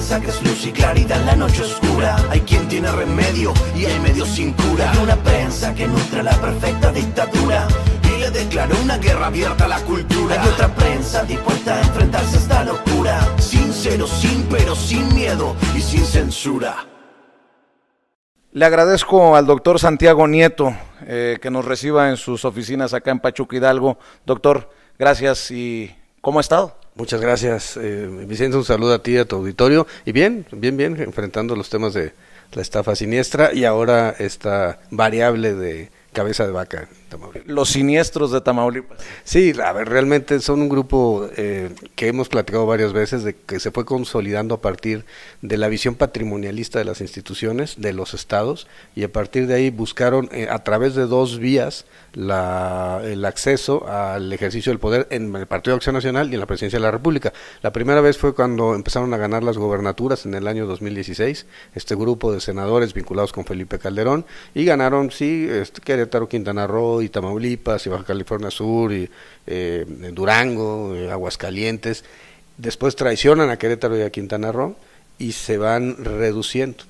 es luz y claridad en la noche oscura. Hay quien tiene remedio y hay medios sin cura. Hay una prensa que nutre la perfecta dictadura y le declaró una guerra abierta a la cultura. Hay otra prensa dispuesta a enfrentarse a esta locura. Sincero, sin pero, sin miedo y sin censura. Le agradezco al doctor Santiago Nieto eh, que nos reciba en sus oficinas acá en Pachuca Hidalgo. Doctor, gracias y ¿cómo ha estado? Muchas gracias, eh, Vicente. Un saludo a ti y a tu auditorio. Y bien, bien, bien, enfrentando los temas de la estafa siniestra y ahora esta variable de cabeza de vaca. Los siniestros de Tamaulipas. Sí, a ver, realmente son un grupo eh, que hemos platicado varias veces de que se fue consolidando a partir de la visión patrimonialista de las instituciones, de los estados, y a partir de ahí buscaron eh, a través de dos vías la, el acceso al ejercicio del poder en el Partido de Acción Nacional y en la Presidencia de la República. La primera vez fue cuando empezaron a ganar las gobernaturas en el año 2016, este grupo de senadores vinculados con Felipe Calderón, y ganaron, sí, este, Querétaro, Quintana Roo y Tamaulipas y Baja California Sur y eh, Durango, eh, Aguascalientes. Después traicionan a Querétaro y a Quintana Roo y se van reduciendo.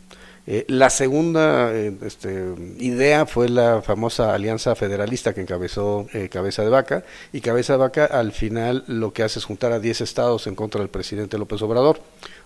Eh, la segunda este, idea fue la famosa alianza federalista que encabezó Cabeza de Vaca, y Cabeza de Vaca al final lo que hace es juntar a 10 estados en contra del presidente López Obrador.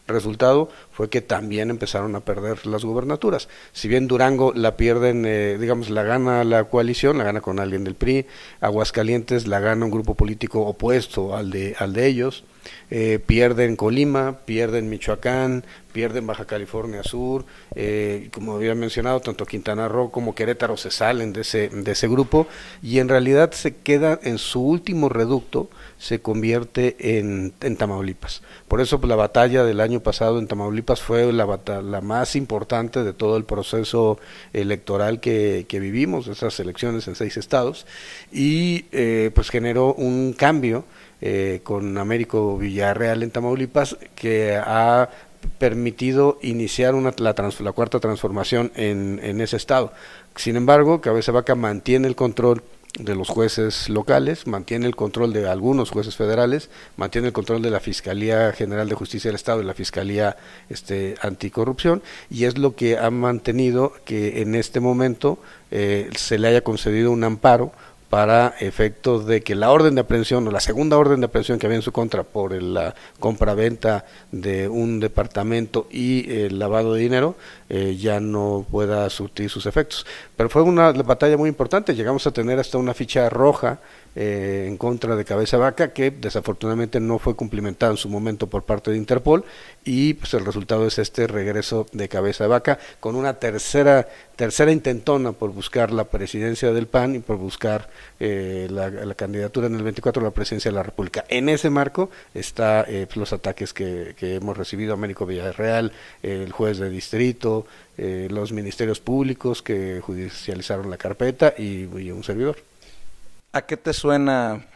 Resultado fue que también empezaron a perder las gubernaturas. Si bien Durango la pierden, digamos, la gana la coalición, la gana con alguien del PRI, Aguascalientes la gana un grupo político opuesto al de, al de ellos, eh, pierden Colima, pierden Michoacán, pierden Baja California Sur, eh, como había mencionado, tanto Quintana Roo como Querétaro se salen de ese, de ese grupo y en realidad se queda en su último reducto, se convierte en, en Tamaulipas. Por eso pues, la batalla del año pasado en Tamaulipas fue la, la más importante de todo el proceso electoral que, que vivimos, esas elecciones en seis estados, y eh, pues generó un cambio eh, con Américo Villarreal en Tamaulipas, que ha permitido iniciar una, la, la cuarta transformación en, en, ese estado. Sin embargo, Cabeza Vaca mantiene el control de los jueces locales, mantiene el control de algunos jueces federales, mantiene el control de la Fiscalía General de Justicia del Estado y la Fiscalía este, Anticorrupción, y es lo que ha mantenido que en este momento eh, se le haya concedido un amparo para efectos de que la orden de aprehensión o la segunda orden de aprehensión que había en su contra por la compra-venta de un departamento y el lavado de dinero eh, ya no pueda surtir sus efectos. Pero fue una batalla muy importante, llegamos a tener hasta una ficha roja eh, en contra de Cabeza Vaca, que desafortunadamente no fue cumplimentada en su momento por parte de Interpol, y pues el resultado es este regreso de Cabeza Vaca con una tercera, tercera intentona por buscar la presidencia del PAN y por buscar eh, la, candidatura en el 24 a la presidencia de la República. En ese marco está eh, pues, los ataques que, hemos recibido, Américo Villarreal, el juez de distrito, eh, los ministerios públicos que judicializaron la carpeta y un servidor. ¿A qué te suena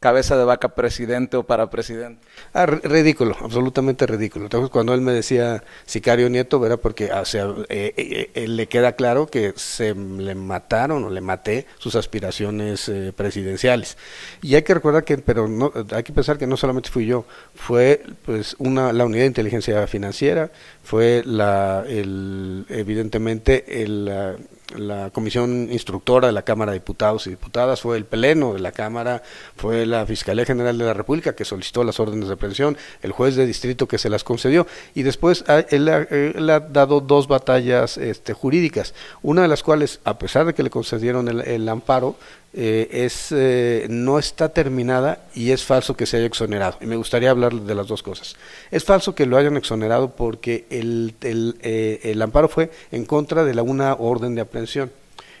cabeza de vaca presidente o para presidente? Ah, ridículo, absolutamente ridículo. Entonces, cuando él me decía sicario nieto, era porque o sea, eh, eh, eh, le queda claro que se le mataron o le maté sus aspiraciones eh, presidenciales. Y hay que recordar que, pero no, hay que pensar que no solamente fui yo, fue pues una la unidad de inteligencia financiera, fue la, el, evidentemente el la comisión instructora de la Cámara de Diputados y Diputadas, fue el Pleno de la Cámara, fue la Fiscalía General de la República que solicitó las órdenes de aprehensión, el juez de distrito que se las concedió y después él, él ha dado dos batallas este, jurídicas, una de las cuales, a pesar de que le concedieron el amparo, eh, es, eh, no está terminada y es falso que se haya exonerado. Y me gustaría hablar de las dos cosas. Es falso que lo hayan exonerado porque el, el, eh, el amparo fue en contra de la, una orden de aprehensión.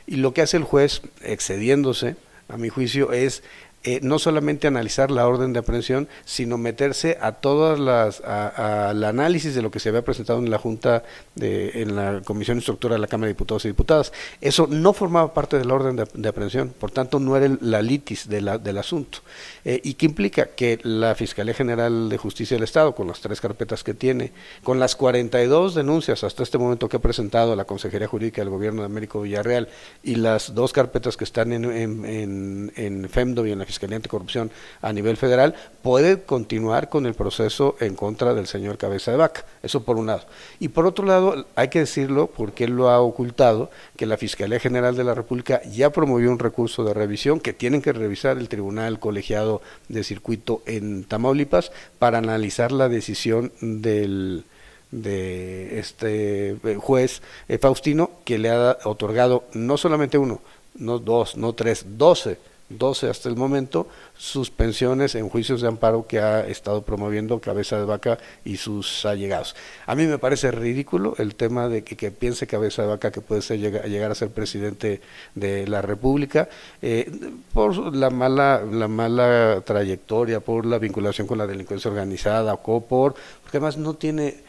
Y lo que hace el juez, excediéndose, a mi juicio, es eh, no solamente analizar la orden de aprehensión, sino meterse a todas las, al análisis de lo que se había presentado en la Junta, de, en la Comisión Instructora de la Cámara de Diputados y Diputadas. Eso no formaba parte de la orden de, aprehensión, por tanto no era la litis del asunto. Eh, ¿Y qué implica? Que la Fiscalía General de Justicia del Estado, con las tres carpetas que tiene, con las 42 denuncias hasta este momento que ha presentado la Consejería Jurídica del Gobierno de Américo Villarreal y las dos carpetas que están en, en, en, en FEMDO y en la Fiscalía Anticorrupción a nivel federal, puede continuar con el proceso en contra del señor Cabeza de Vaca. Eso por un lado. Y por otro lado, hay que decirlo, porque él lo ha ocultado, que la Fiscalía General de la República ya promovió un recurso de revisión que tienen que revisar el Tribunal Colegiado de Circuito en Tamaulipas para analizar la decisión del de este eh, juez eh, Faustino que le ha otorgado no solamente uno, no dos, no tres, doce 12 hasta el momento, suspensiones en juicios de amparo que ha estado promoviendo Cabeza de Vaca y sus allegados. A mí me parece ridículo el tema de que, piense Cabeza de Vaca que puede ser, llegar, a ser presidente de la República eh, por la mala, la mala trayectoria, por la vinculación con la delincuencia organizada, o por, porque además no tiene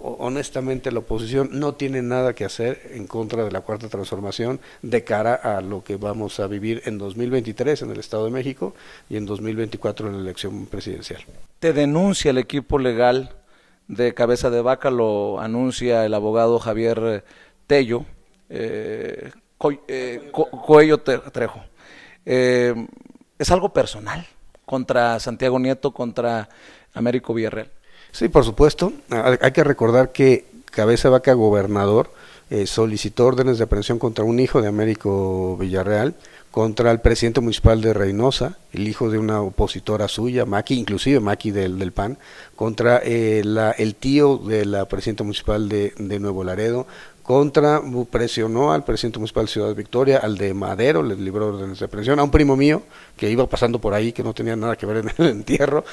honestamente la oposición no tiene nada que hacer en contra de la cuarta transformación de cara a lo que vamos a vivir en 2023 en el Estado de México y en 2024 en la elección presidencial. Te denuncia el equipo legal de Cabeza de Vaca, lo anuncia el abogado Javier Tello, eh, eh Trejo. Eh, es algo personal contra Santiago Nieto, contra Américo Villarreal. Sí, por supuesto. Hay que recordar que Cabeza Vaca, gobernador, eh, solicitó órdenes de aprehensión contra un hijo de Américo Villarreal, contra el presidente municipal de Reynosa, el hijo de una opositora suya, Maki, inclusive Maki del, del PAN, contra eh, el tío de la presidenta municipal de, de Nuevo Laredo, contra, presionó al presidente municipal de Ciudad Victoria, al de Madero, le libró órdenes de presión, a un primo mío que iba pasando por ahí, que no tenía nada que ver en el entierro.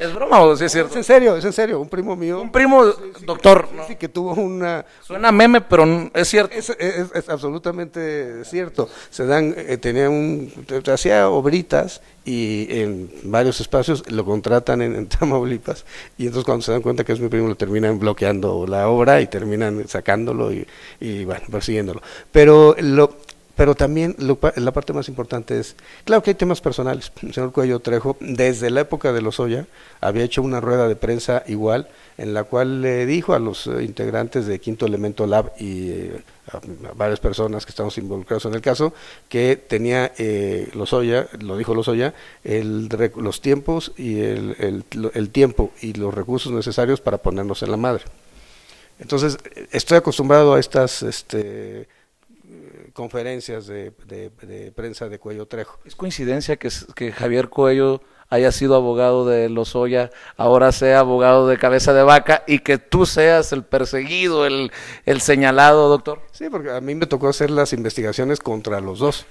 ¿Es broma o es cierto? Es en serio, es en serio, un primo mío. Un primo, doctor. Sí, que tuvo una... Suena meme, pero es cierto. Es, absolutamente cierto. Se dan, eh, tenía un, hacía obritas y en varios espacios lo contratan en, Tamaulipas y entonces cuando se dan cuenta que es mi primo lo terminan bloqueando la obra y terminan sacándolo y, bueno, persiguiéndolo. Pero lo, pero también la parte más importante es, claro que hay temas personales. El señor Cuello Trejo, desde la época de los Oya, había hecho una rueda de prensa igual, en la cual le dijo a los eh, integrantes de Quinto Elemento Lab y eh, a, varias personas que estamos involucrados en el caso, que tenía eh, Lozoya, lo dijo Lozoya, el, los tiempos y el, el tiempo y los recursos necesarios para ponernos en la madre. Entonces, estoy acostumbrado a estas este, conferencias de, prensa de Cuello Trejo. ¿Es coincidencia que, que Javier Cuello haya sido abogado de Lozoya, ahora sea abogado de cabeza de vaca y que tú seas el perseguido, el, el señalado, doctor? Sí, porque a mí me tocó hacer las investigaciones contra los dos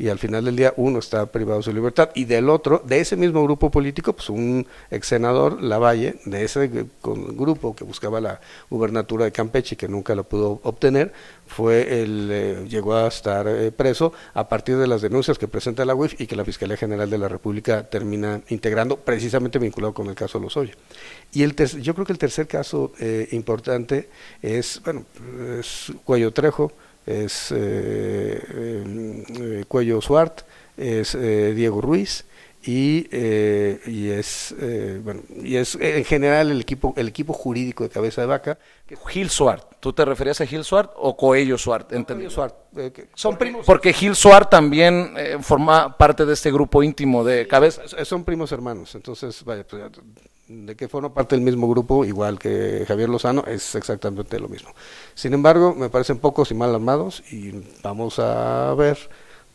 y al final del día uno está privado de su libertad y del otro, de ese mismo grupo político, pues un ex senador, Lavalle, de ese grupo que buscaba la gubernatura de Campeche y que nunca lo pudo obtener, fue el, eh, llegó a estar eh, preso a partir de las denuncias que presenta la UIF y que la Fiscalía General de la República termina integrando, precisamente vinculado con el caso Lozoya. Y el yo creo que el tercer caso eh, importante es, bueno, es Cuello Trejo, es eh, eh, Cuello Suart, es eh, Diego Ruiz y, y es bueno y es en general el equipo el equipo jurídico de cabeza de vaca Gil Suart. Tú te referías a Gil Suart o Coello Suart Suart son primos. porque Gil Suart también forma parte de este grupo íntimo de cabeza. son primos hermanos entonces vaya pues, de que forma parte del mismo grupo, igual que Javier Lozano, es exactamente lo mismo. Sin embargo, me parecen pocos y mal armados y vamos a ver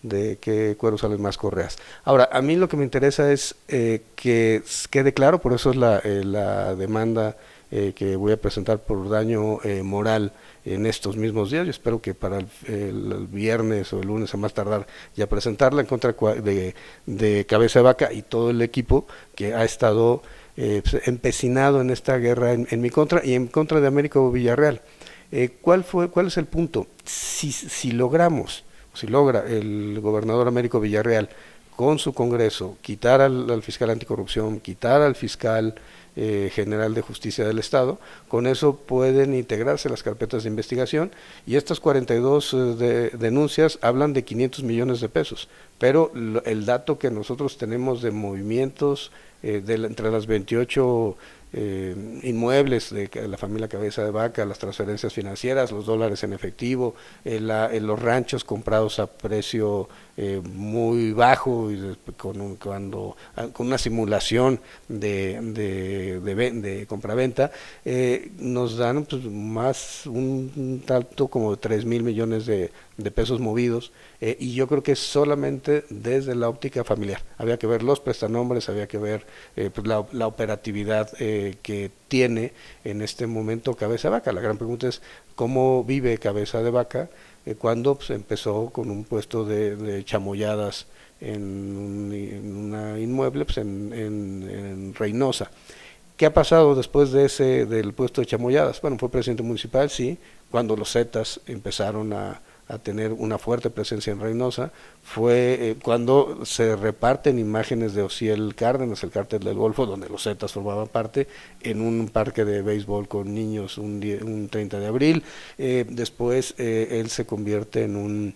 de qué cuero salen más correas. Ahora, a mí lo que me interesa es eh, que quede claro, por eso es la, eh, la demanda eh, que voy a presentar por daño moral en estos mismos días. Yo espero que para el, viernes o el lunes a más tardar ya presentarla en contra de, de Cabeza de Vaca y todo el equipo que ha estado eh, pues, empecinado en esta guerra en, mi contra y en contra de Américo Villarreal. Eh, ¿cuál, fue, ¿Cuál es el punto? Si, si logramos, si logra el gobernador Américo Villarreal con su Congreso quitar al, fiscal anticorrupción, quitar al fiscal eh, general de justicia del Estado, con eso pueden integrarse las carpetas de investigación y estas 42 de, denuncias hablan de 500 millones de pesos, pero el dato que nosotros tenemos de movimientos eh, entre las 28 eh, inmuebles de la familia Cabeza de Vaca, las transferencias financieras, los dólares en efectivo, eh, los ranchos comprados a precio eh, muy bajo y con, cuando, ah, con una simulación de, de, de, de compraventa, nos dan pues, más un, tanto como de 3 mil millones de, pesos movidos y yo creo que solamente desde la óptica familiar. Había que ver los prestanombres, había que ver pues, la, la, operatividad que tiene en este momento Cabeza Vaca. La gran pregunta es cómo vive Cabeza de Vaca eh, cuando pues, empezó con un puesto de, chamoyadas en, un, inmueble pues, en, en, Reynosa. ¿Qué ha pasado después de ese del puesto de chamoyadas? Bueno, fue presidente municipal, sí, cuando los Zetas empezaron a, a tener una fuerte presencia en Reynosa fue eh, cuando se reparten imágenes de Ociel Cárdenas, el cártel del Golfo, donde los Zetas formaban parte, en un parque de béisbol con niños un, un 30 de abril. Eh, después eh, él se convierte en un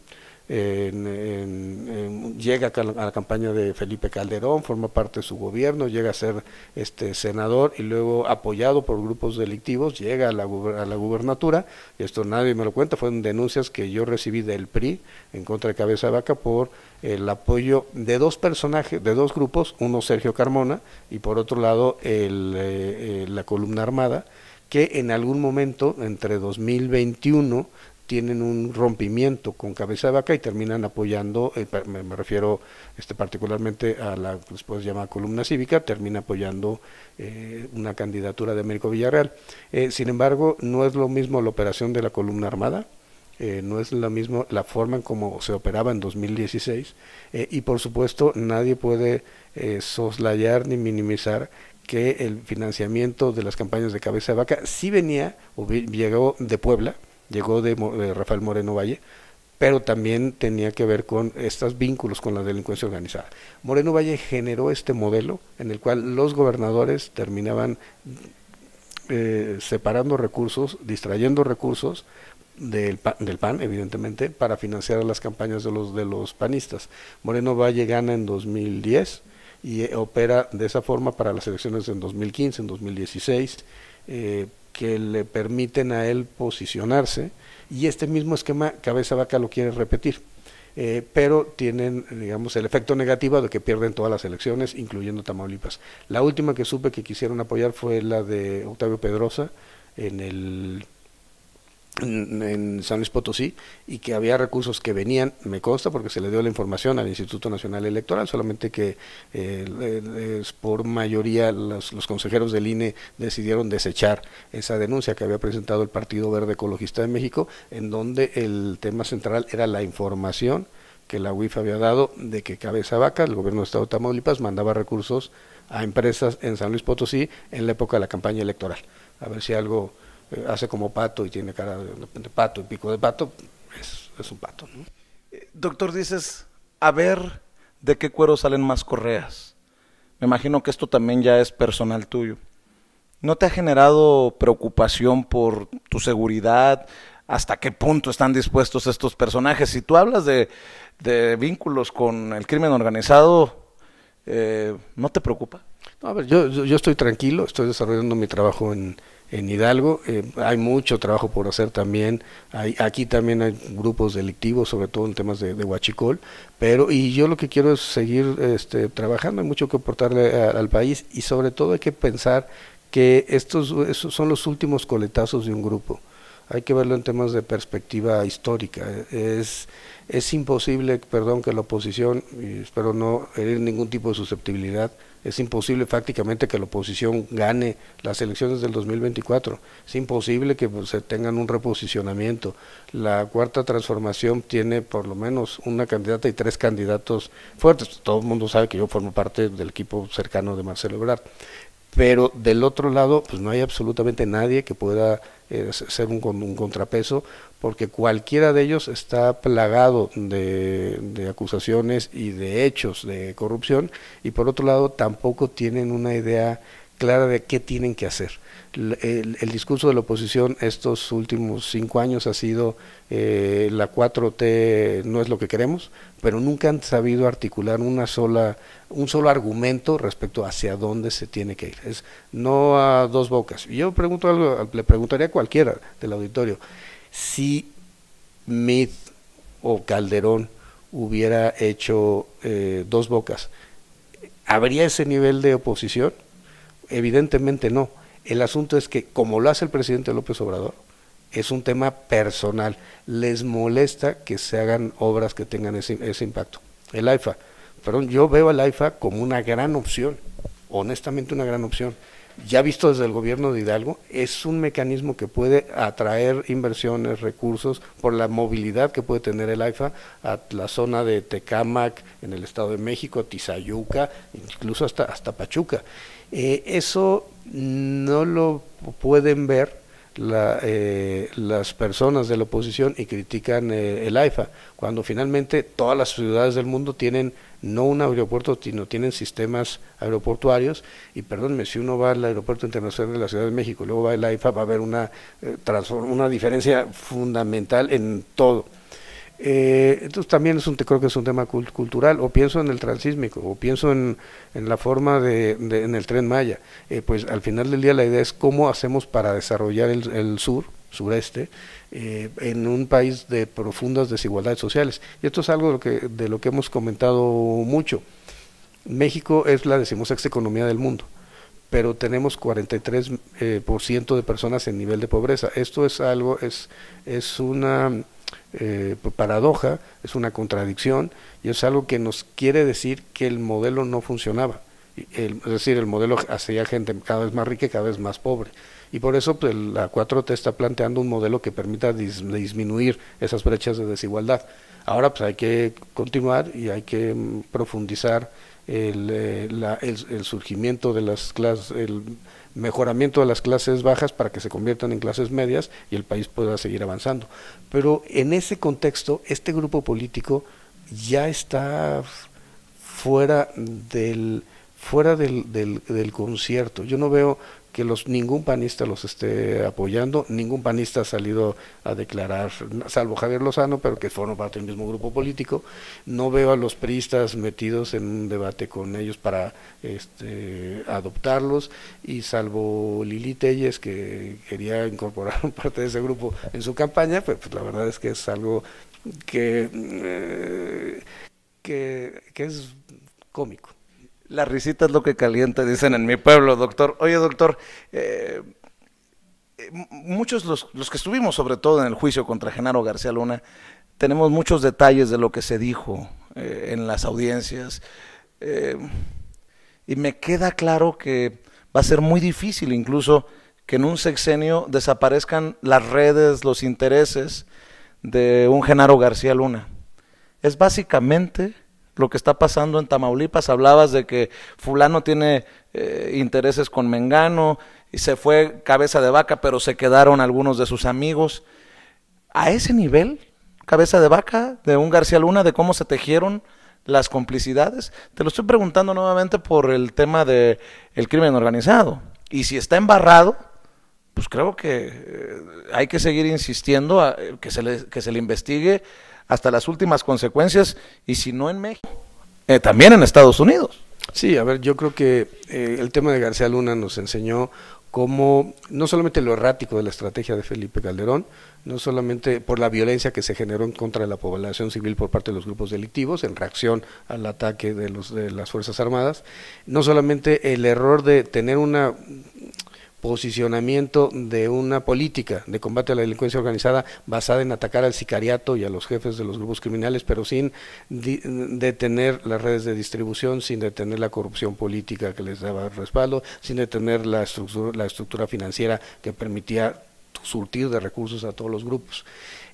llega a la campaña de Felipe Calderón, forma parte de su gobierno, llega a ser este senador y luego apoyado por grupos delictivos llega a la, a la gubernatura, y esto nadie me lo cuenta, fueron denuncias que yo recibí del PRI en contra de Cabeza de Vaca por el apoyo de dos personajes, de dos grupos, uno Sergio Carmona y por otro lado el, eh, eh, la columna armada, que en algún momento, entre 2021 tienen un rompimiento con cabeza de vaca y terminan apoyando, eh, me, refiero este, particularmente a la que después llama columna cívica, termina apoyando eh, una candidatura de Américo Villarreal. Eh, sin embargo, no es lo mismo la operación de la columna armada, no es la misma la forma en cómo se operaba en 2016 y por supuesto nadie puede soslayar ni minimizar que el financiamiento de las campañas de cabeza de vaca sí venía o llegó de Puebla, llegó de, Rafael Moreno Valle, pero también tenía que ver con estos vínculos con la delincuencia organizada. Moreno Valle generó este modelo en el cual los gobernadores terminaban eh, separando recursos, distrayendo recursos del, del, PAN, evidentemente, para financiar las campañas de los, de los panistas. Moreno Valle gana en 2010 y eh, opera de esa forma para las elecciones en 2015, en 2016. Eh, que le permiten a él posicionarse y este mismo esquema Cabeza Vaca lo quiere repetir. Eh, pero tienen, digamos, el efecto negativo de que pierden todas las elecciones, incluyendo Tamaulipas. La última que supe que quisieron apoyar fue la de Octavio Pedrosa en el en, San Luis Potosí y que había recursos que venían, me consta porque se le dio la información al Instituto Nacional Electoral, solamente que eh, por mayoría los, consejeros del INE decidieron desechar esa denuncia que había presentado el Partido Verde Ecologista de México, en donde el tema central era la información que la UIF había dado de que Cabeza Vaca, el gobierno de Estado de Tamaulipas, mandaba recursos a empresas en San Luis Potosí en la época de la campaña electoral. A ver si algo eh, hace como pato y tiene cara de, pato y pico de pato, es, un pato. Eh, doctor, dices, a ver de qué cuero salen más correas. Me imagino que esto también ya es personal tuyo. ¿No te ha generado preocupación por tu seguridad? ¿Hasta qué punto están dispuestos estos personajes? Si tú hablas de, vínculos con el crimen organizado, eh, ¿no te preocupa? a ver, yo, yo estoy tranquilo, estoy desarrollando mi trabajo en, en Hidalgo. Eh, hay mucho trabajo por hacer también. Hay, aquí también hay grupos delictivos, sobre todo en temas de, de huachicol. Pero, y yo lo que quiero es seguir este, trabajando. Hay mucho que aportarle al país y sobre todo hay que pensar que estos, son los últimos coletazos de un grupo. Hay que verlo en temas de perspectiva histórica. Es, es imposible, perdón, que la oposición, y espero no herir ningún tipo de susceptibilidad, es imposible prácticamente que la oposición gane las elecciones del 2024. Es imposible que pues, se tengan un reposicionamiento. La cuarta transformación tiene por lo menos una candidata y tres candidatos fuertes. Todo el mundo sabe que yo formo parte del equipo cercano de Marcelo Ebrard. Pero del otro lado, pues no hay absolutamente nadie que pueda eh, ser un, un contrapeso porque cualquiera de ellos está plagado de, acusaciones y de hechos de corrupción y por otro lado tampoco tienen una idea clara de qué tienen que hacer. El, discurso de la oposición estos últimos cinco años ha sido eh, la 4T no es lo que queremos, pero nunca han sabido articular una sola, un solo argumento respecto hacia dónde se tiene que ir. No a dos bocas. Yo pregunto algo, le preguntaría a cualquiera del auditorio, si Mid o Calderón hubiera hecho eh, dos bocas, ¿habría ese nivel de oposición? Evidentemente no. El asunto es que, como lo hace el presidente López Obrador, es un tema personal. Les molesta que se hagan obras que tengan ese, ese impacto. El AIFA, perdón, yo veo al AIFA como una gran opción, honestamente una gran opción. Ya visto desde el gobierno de Hidalgo, es un mecanismo que puede atraer inversiones, recursos, por la movilidad que puede tener el AIFA a la zona de Tecámac, en el Estado de México, Tizayuca, incluso hasta, hasta Pachuca. Eh, eso no lo pueden ver eh, las personas de la oposición y critican eh, el AIFA, cuando finalmente todas las ciudades del mundo tienen no un aeropuerto, sino tienen sistemas aeroportuarios, y perdónme, si uno va al aeropuerto internacional de la Ciudad de México, luego va al AIFA, va a haber una, una diferencia fundamental en todo. Eh, entonces también es un, creo que es un tema cultural, o pienso en el transísmico, o pienso en, la forma de, en el tren Maya. Eh, pues al final del día la idea es cómo hacemos para desarrollar el, sur, sureste, eh, en un país de profundas desigualdades sociales. Y esto es algo de lo que, hemos comentado mucho. México es la decimosexta economía del mundo pero tenemos 43% eh, por ciento de personas en nivel de pobreza. Esto es algo, es, es una eh, paradoja, es una contradicción y es algo que nos quiere decir que el modelo no funcionaba. es decir, el modelo hacía gente cada vez más rica y cada vez más pobre. Y por eso pues, la 4T está planteando un modelo que permita disminuir esas brechas de desigualdad. Ahora pues hay que continuar y hay que mm, profundizar el, eh, el, surgimiento de las clases, el mejoramiento de las clases bajas para que se conviertan en clases medias y el país pueda seguir avanzando. Pero en ese contexto, este grupo político ya está fuera del fuera del, del, del concierto. Yo no veo que los ningún panista los esté apoyando, ningún panista ha salido a declarar, salvo Javier Lozano, pero que forma parte del mismo grupo político. No veo a los priistas metidos en un debate con ellos para este, adoptarlos, y salvo Lili Telles, que quería incorporar parte de ese grupo en su campaña, pues, pues la verdad es que es algo que, eh, que, que es cómico. La risita es lo que calienta, dicen en mi pueblo, doctor. Oye, doctor, eh, eh, muchos los, los que estuvimos sobre todo en el juicio contra Genaro García Luna, tenemos muchos detalles de lo que se dijo eh, en las audiencias. y me queda claro que va a ser muy difícil incluso que en un sexenio desaparezcan las redes, los intereses de un Genaro García Luna. Es básicamente lo que está pasando en Tamaulipas. Hablabas de que fulano tiene eh, intereses con Mengano y se fue cabeza de vaca, pero se quedaron algunos de sus amigos. A ese nivel, cabeza de vaca, de un García Luna, de cómo se tejieron las complicidades. Te lo estoy preguntando nuevamente por el tema del el crimen organizado. Y si está embarrado, pues creo que eh, hay que seguir insistiendo a, que, se le, que se le investigue hasta las últimas consecuencias y si no en México, eh, también en Estados Unidos. Sí, a ver, yo creo que eh, el tema de García Luna nos enseñó cómo no solamente lo errático de la estrategia de Felipe Calderón, no solamente por la violencia que se generó en contra de la población civil por parte de los grupos delictivos en reacción al ataque de, los, de las Fuerzas Armadas, no solamente el error de tener una posicionamiento de una política de combate a la delincuencia organizada basada en atacar al sicariato y a los jefes de los grupos criminales, pero sin detener las redes de distribución, sin detener la corrupción política que les daba respaldo, sin detener la estructura, la estructura financiera que permitía surtir de recursos a todos los grupos.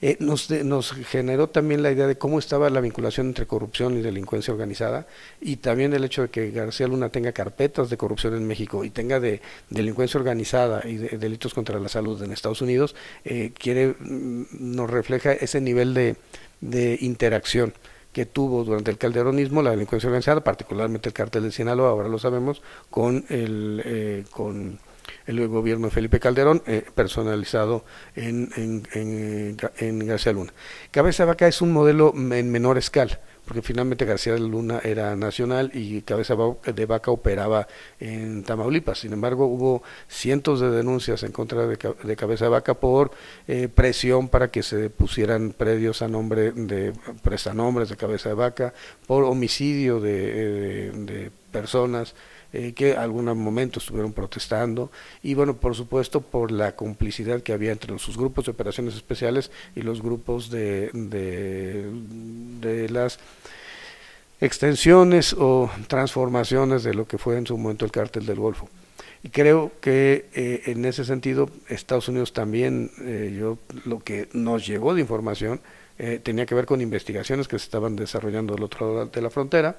Eh, nos, nos, generó también la idea de cómo estaba la vinculación entre corrupción y delincuencia organizada y también el hecho de que García Luna tenga carpetas de corrupción en México y tenga de delincuencia organizada y de, delitos contra la salud en Estados Unidos, eh, quiere, mm, nos refleja ese nivel de, de interacción que tuvo durante el calderonismo la delincuencia organizada, particularmente el cártel de Sinaloa, ahora lo sabemos, con el, eh, con el gobierno de Felipe Calderón, eh, personalizado en, García Luna. Cabeza Vaca es un modelo en menor escala porque finalmente García Luna era nacional y Cabeza de Vaca operaba en Tamaulipas. Sin embargo, hubo cientos de denuncias en contra de, Cabeza de Vaca por eh, presión para que se pusieran predios a nombre de prestanombres de Cabeza de Vaca, por homicidio de, de personas eh, que en algún momento estuvieron protestando y bueno, por supuesto por la complicidad que había entre sus grupos de operaciones especiales y los grupos de, de, las extensiones o transformaciones de lo que fue en su momento el cártel del Golfo. Y creo que eh, en ese sentido Estados Unidos también, eh, yo lo que nos llegó de información, tenía que ver con investigaciones que se estaban desarrollando del otro lado de la frontera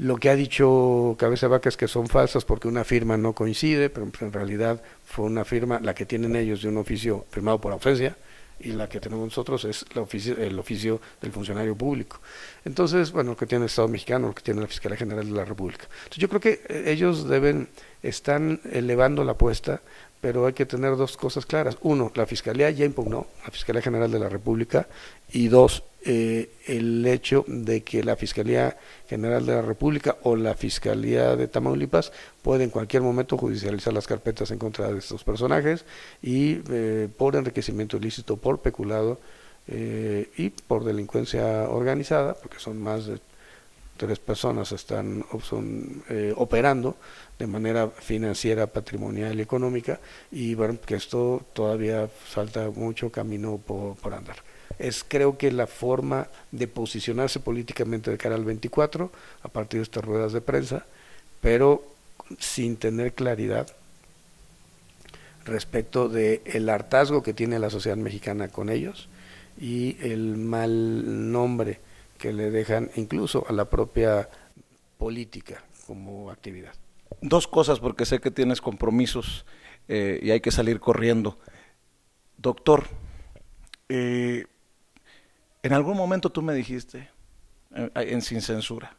lo que ha dicho Cabeza Vaca es que son falsas porque una firma no coincide, pero en realidad fue una firma, la que tienen ellos de un oficio firmado por ausencia, y la que tenemos nosotros es el oficio del funcionario público. Entonces, bueno, lo que tiene el Estado mexicano, lo que tiene la Fiscalía General de la República. Entonces, yo creo que eh, ellos deben, están elevando la apuesta pero hay que tener dos cosas claras. Uno, la Fiscalía ya impugnó, la Fiscalía General de la República, y dos, eh, el hecho de que la Fiscalía General de la República o la Fiscalía de Tamaulipas puede en cualquier momento judicializar las carpetas en contra de estos personajes y eh, por enriquecimiento ilícito, por peculado eh, y por delincuencia organizada, porque son más de tres personas están son, operando de manera financiera, patrimonial y económica, y bueno, que esto todavía falta mucho camino por, andar. Es creo que la forma de posicionarse políticamente de cara al 24, a partir de estas ruedas de prensa, pero sin tener claridad respecto de el hartazgo que tiene la sociedad mexicana con ellos y el mal nombre que le dejan incluso a la propia política como actividad dos cosas porque sé que tienes compromisos eh, y hay que salir corriendo. Doctor, eh, en algún momento tú me dijiste, eh, en Sin Censura,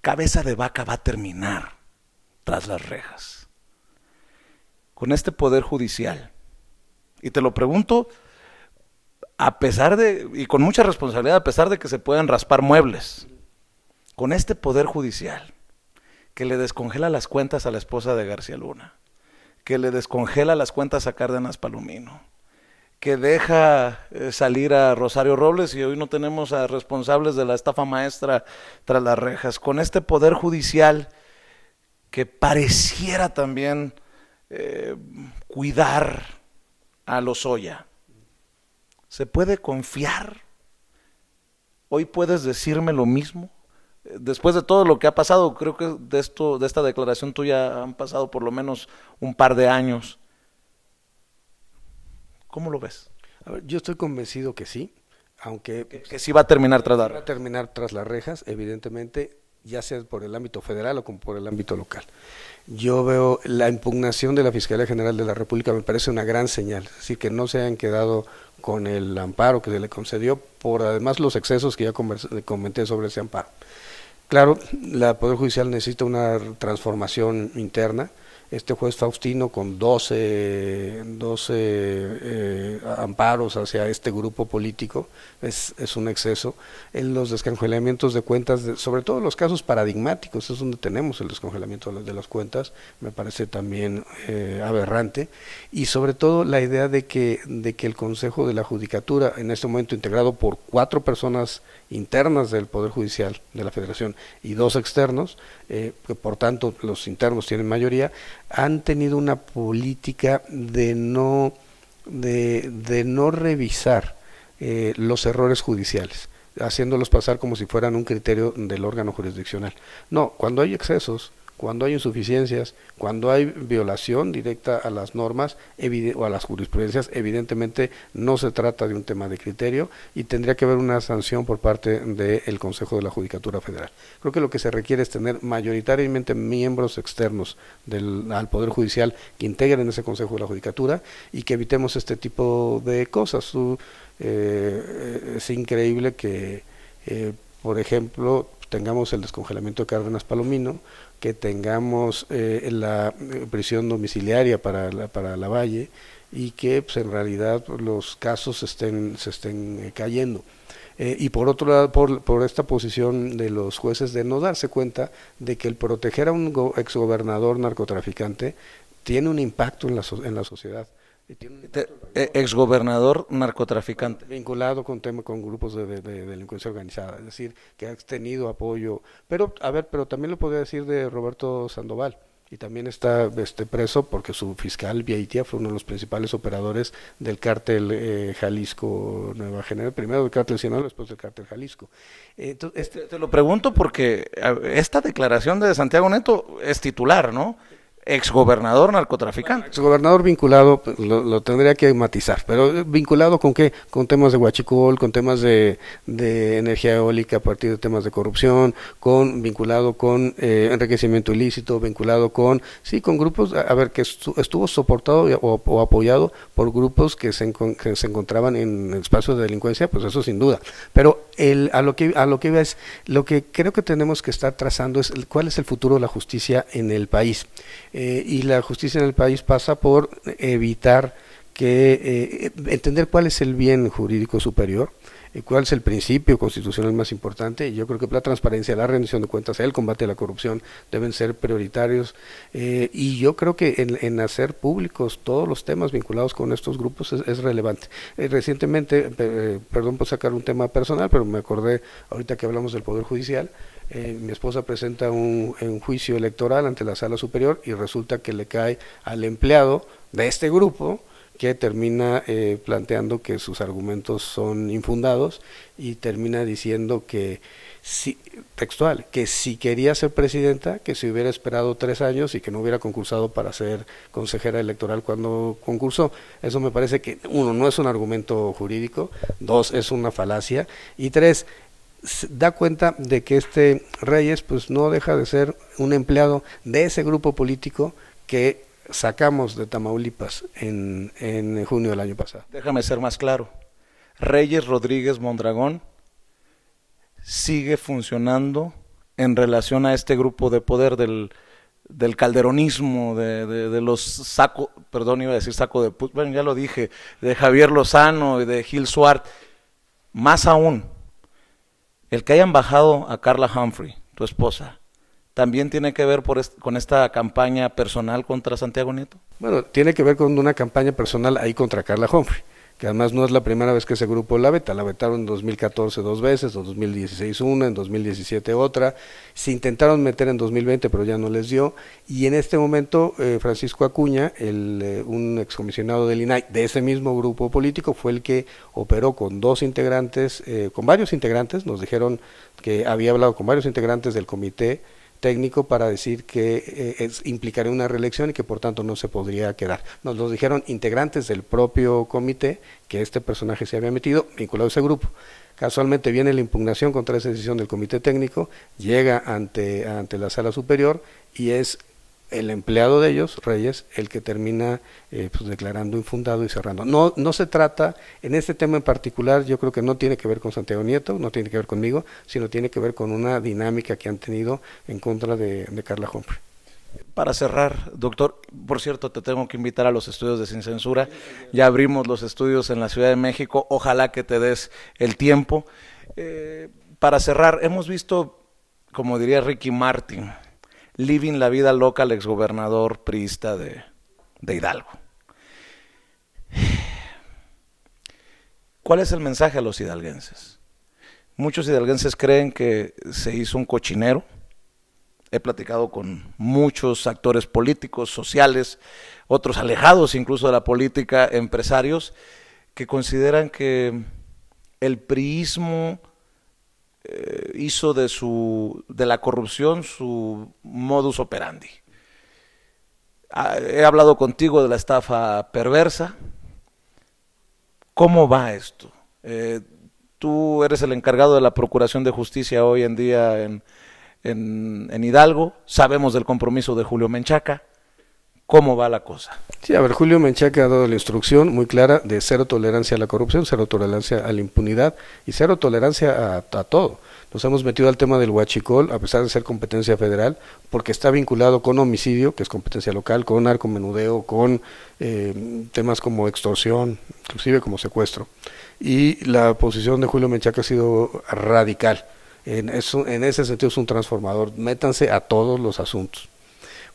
cabeza de vaca va a terminar tras las rejas. Con este poder judicial. Y te lo pregunto a pesar de, y con mucha responsabilidad, a pesar de que se puedan raspar muebles, con este poder judicial, que le descongela las cuentas a la esposa de García Luna, que le descongela las cuentas a Cárdenas Palomino, que deja eh, salir a Rosario Robles y hoy no tenemos a responsables de la estafa maestra tras las rejas, con este poder judicial que pareciera también eh, cuidar a Lozoya. ¿Se puede confiar? ¿Hoy puedes decirme lo mismo? después de todo lo que ha pasado, creo que de esto, de esta declaración tuya han pasado por lo menos un par de años. ¿Cómo lo ves? yo estoy convencido que sí, aunque que, sí va a terminar tras Va a terminar tras las rejas, evidentemente, ya sea por el ámbito federal o como por el ámbito local. Yo veo la impugnación de la Fiscalía General de la República me parece una gran señal, es decir, que no se hayan quedado con el amparo que se le concedió por además los excesos que ya comenté sobre ese amparo. Claro, la Poder Judicial necesita una transformación interna. Este juez Faustino con 12, 12 eh, amparos hacia este grupo político es, es, un exceso. En los descongelamientos de cuentas, sobre todo los casos paradigmáticos, es donde tenemos el descongelamiento de las cuentas, me parece también eh, aberrante. Y sobre todo la idea de que, de que el Consejo de la Judicatura, en este momento integrado por cuatro personas internas del Poder Judicial de la Federación y dos externos, eh, que por tanto los internos tienen mayoría, han tenido una política de no, de, de no revisar eh, los errores judiciales haciéndolos pasar como si fueran un criterio del órgano jurisdiccional. No, cuando hay excesos, cuando hay insuficiencias, cuando hay violación directa a las normas o a las jurisprudencias, evidentemente no se trata de un tema de criterio y tendría que haber una sanción por parte del Consejo de la Judicatura Federal. Creo que lo que se requiere es tener mayoritariamente miembros externos del, al Poder Judicial que integren ese Consejo de la Judicatura y que evitemos este tipo de cosas. Eh, es increíble que eh, por ejemplo, tengamos el descongelamiento de Cárdenas Palomino, que tengamos eh, la eh, prisión domiciliaria para la, para la Valle y que pues, en realidad los casos estén, se estén eh, cayendo. y por otro lado, por, por, esta posición de los jueces de no darse cuenta de que el proteger a un exgobernador narcotraficante tiene un impacto en la, en la sociedad. Eh, exgobernador narcotraficante. Vinculado con tema, con grupos de, delincuencia organizada, es decir, que ha tenido apoyo. Pero, a ver, pero también lo podría decir de Roberto Sandoval. Y también está este preso porque su fiscal Viaitia fue uno de los principales operadores del cártel eh, Jalisco Nueva Generación, primero del cártel Sinaloa, después del cártel Jalisco. Entonces, este... te, te lo pregunto porque esta declaración de Santiago Neto es titular, ¿no? Exgobernador narcotraficante. Exgobernador vinculado, pues, lo, tendría que matizar, pero vinculado con qué? Con temas de huachicol, con temas de, de energía eólica a partir de temas de corrupción, con vinculado con eh, enriquecimiento ilícito, vinculado con, sí, con grupos, a, ver, que estuvo soportado o, apoyado por grupos que se, que se encontraban en espacios de delincuencia, pues eso sin duda. Pero el, a lo que a lo que iba es, lo que creo que tenemos que estar trazando es cuál es el futuro de la justicia en el país. Eh, y la justicia en el país pasa por evitar que eh, entender cuál es el bien jurídico superior, cuál es el principio constitucional más importante. Yo creo que la transparencia, la rendición de cuentas, el combate a la corrupción deben ser prioritarios. Eh, y yo creo que en, hacer públicos todos los temas vinculados con estos grupos es, relevante. recientemente, perdón por sacar un tema personal, pero me acordé ahorita que hablamos del Poder Judicial. Eh, mi esposa presenta un, juicio electoral ante la sala superior y resulta que le cae al empleado de este grupo que termina eh, planteando que sus argumentos son infundados y termina diciendo que si, textual, que si quería ser presidenta, que se hubiera esperado tres años y que no hubiera concursado para ser consejera electoral cuando concursó. Eso me parece que, uno, no es un argumento jurídico, dos, es una falacia, y tres, da cuenta de que este Reyes pues no deja de ser un empleado de ese grupo político que sacamos de Tamaulipas en, en junio del año pasado. Déjame ser más claro. Reyes Rodríguez Mondragón sigue funcionando en relación a este grupo de poder del, del calderonismo, de, de, los saco, perdón, iba a decir saco de, bueno, ya lo dije, de Javier Lozano y de Gil Suart, más aún, el que hayan bajado a Carla Humphrey, tu esposa, también tiene que ver por con esta campaña personal contra Santiago Nieto? Bueno, tiene que ver con una campaña personal ahí contra Carla Humphrey que además no es la primera vez que ese grupo la veta, la vetaron en 2014 dos veces, en 2016 una, en 2017 otra, se intentaron meter en 2020 pero ya no les dio, y en este momento eh, Francisco Acuña, el, eh, un excomisionado del INAI de ese mismo grupo político, fue el que operó con dos integrantes, eh, con varios integrantes, nos dijeron que había hablado con varios integrantes del comité, técnico para decir que eh, implicaría una reelección y que por tanto no se podría quedar. Nos lo dijeron integrantes del propio comité que este personaje se había metido vinculado a ese grupo. Casualmente viene la impugnación contra esa decisión del comité técnico, llega ante, ante la sala superior y es el empleado de ellos, Reyes, el que termina eh, pues, declarando infundado y cerrando. No, no se trata, en este tema en particular, yo creo que no tiene que ver con Santiago Nieto, no tiene que ver conmigo, sino tiene que ver con una dinámica que han tenido en contra de, Carla Humphrey. Para cerrar, doctor, por cierto, te tengo que invitar a los estudios de Sin Censura. Ya abrimos los estudios en la Ciudad de México. Ojalá que te des el tiempo. Eh, para cerrar, hemos visto, como diría Ricky Martin, living la vida loca al exgobernador priista de, de Hidalgo. ¿Cuál es el mensaje a los hidalguenses? Muchos hidalguenses creen que se hizo un cochinero. He platicado con muchos actores políticos, sociales, otros alejados incluso de la política, empresarios, que consideran que el priismo eh, hizo de, su, de la corrupción su modus operandi. Ah, he hablado contigo de la estafa perversa. ¿Cómo va esto? Eh, tú eres el encargado de la Procuración de Justicia hoy en día en, en, en Hidalgo. Sabemos del compromiso de Julio Menchaca. Cómo va la cosa. Sí, a ver, Julio Menchaca ha dado la instrucción muy clara de cero tolerancia a la corrupción, cero tolerancia a la impunidad y cero tolerancia a, todo. Nos hemos metido al tema del huachicol, a pesar de ser competencia federal, porque está vinculado con homicidio, que es competencia local, con narcomenudeo, con eh, temas como extorsión, inclusive como secuestro. Y la posición de Julio Menchaca ha sido radical. En, en ese sentido es un transformador. Métanse a todos los asuntos.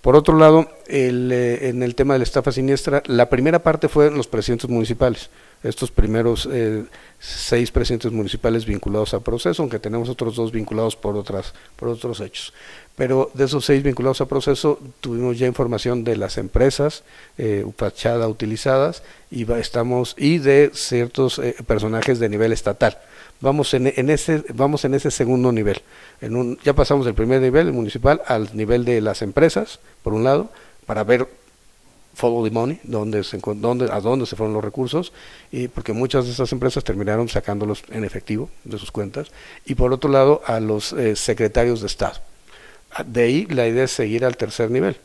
Por otro lado, eh, en el tema de la estafa siniestra, la primera parte fue los presidentes municipales, estos primeros eh, seis presidentes municipales vinculados a proceso, aunque tenemos otros dos vinculados por, otras, por otros hechos. Pero de esos seis vinculados a proceso, tuvimos ya información de las empresas eh, fachada utilizadas y, estamos, y de ciertos eh, personajes de nivel estatal vamos en, en, ese vamos en ese segundo nivel. En un, ya pasamos del primer nivel, el municipal, al nivel de las empresas, por un lado, para ver follow the money, dónde se, dónde, a dónde se fueron los recursos, y porque muchas de esas empresas terminaron sacándolos en efectivo de sus cuentas, y por otro lado a los eh, secretarios de Estado. De ahí la idea es seguir al tercer nivel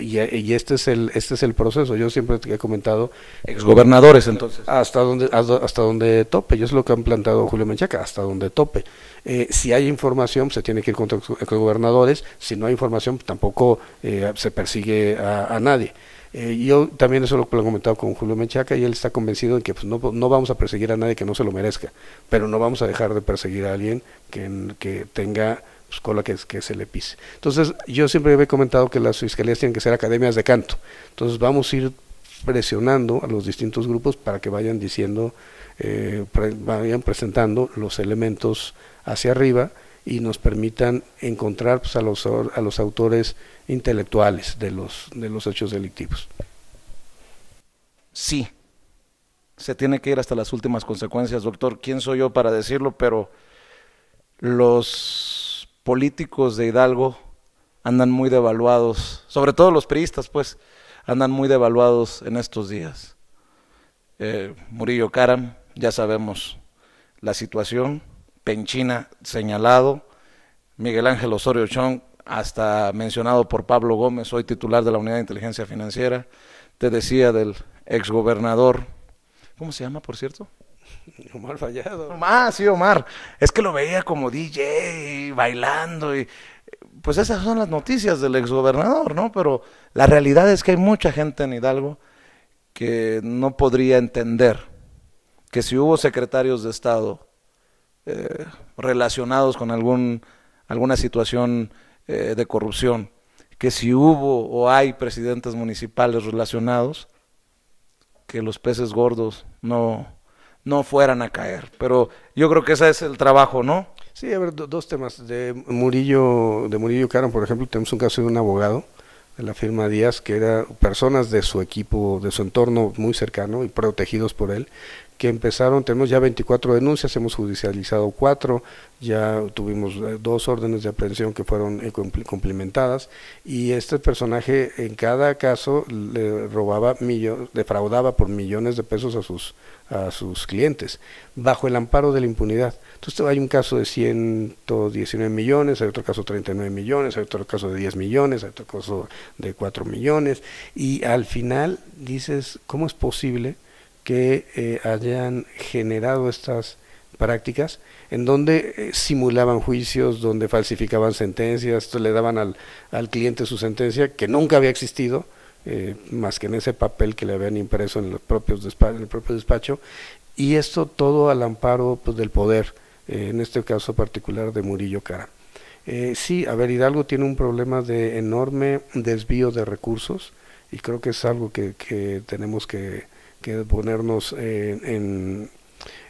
y, este es el este es el proceso. Yo siempre he comentado exgobernadores entonces hasta donde hasta donde tope. Yo es lo que han plantado Julio Menchaca hasta donde tope. Eh, si hay información se tiene que ir contra exgobernadores. Si no hay información tampoco eh, se persigue a, nadie. Eh, yo también eso lo, he comentado con Julio Menchaca y él está convencido de que pues, no, no vamos a perseguir a nadie que no se lo merezca, pero no vamos a dejar de perseguir a alguien que, que tenga pues, cola que, se le pise. Entonces, yo siempre he comentado que las fiscalías tienen que ser academias de canto. Entonces, vamos a ir presionando a los distintos grupos para que vayan diciendo, eh, vayan presentando los elementos hacia arriba y nos permitan encontrar pues, a, los, a los autores intelectuales de los, de los hechos delictivos. Sí, se tiene que ir hasta las últimas consecuencias, doctor. ¿Quién soy yo para decirlo? Pero los políticos de Hidalgo andan muy devaluados, sobre todo los priistas, pues, andan muy devaluados en estos días. Eh, Murillo Caram, ya sabemos la situación, Penchina señalado, Miguel Ángel Osorio Chong, hasta mencionado por Pablo Gómez, hoy titular de la Unidad de Inteligencia Financiera, te decía del exgobernador, ¿cómo se llama, por cierto? Omar Fallado. Ah, sí, Omar. Es que lo veía como DJ, bailando y pues esas son las noticias del exgobernador, ¿no? Pero la realidad es que hay mucha gente en Hidalgo que no podría entender que si hubo secretarios de Estado eh, relacionados con algún, alguna situación eh, de corrupción, que si hubo o hay presidentes municipales relacionados, que los peces gordos no, no fueran a caer. Pero yo creo que ese es el trabajo, ¿no? Sí, a ver, dos temas. De Murillo, de Murillo Caran, por ejemplo, tenemos un caso de un abogado de la firma Díaz, que era personas de su equipo, de su entorno muy cercano y protegidos por él, que empezaron, tenemos ya 24 denuncias, hemos judicializado cuatro, ya tuvimos eh, dos órdenes de aprehensión que fueron eh, complementadas y este personaje en cada caso le robaba millones, defraudaba por millones de pesos a sus a sus clientes bajo el amparo de la impunidad. Entonces hay un caso de 119 millones, hay otro caso de 39 millones, hay otro caso de 10 millones, hay otro caso de 4 millones y al final dices, ¿cómo es posible? que eh, hayan generado estas prácticas en donde eh, simulaban juicios, donde falsificaban sentencias, le daban al, al cliente su sentencia que nunca había existido, eh, más que en ese papel que le habían impreso en, los propios en el propio despacho, y esto todo al amparo pues, del poder, en este caso particular de Murillo Cara. sí, a ver, Hidalgo tiene un problema de enorme desvío de recursos y creo que es algo que, que tenemos que que ponernos en,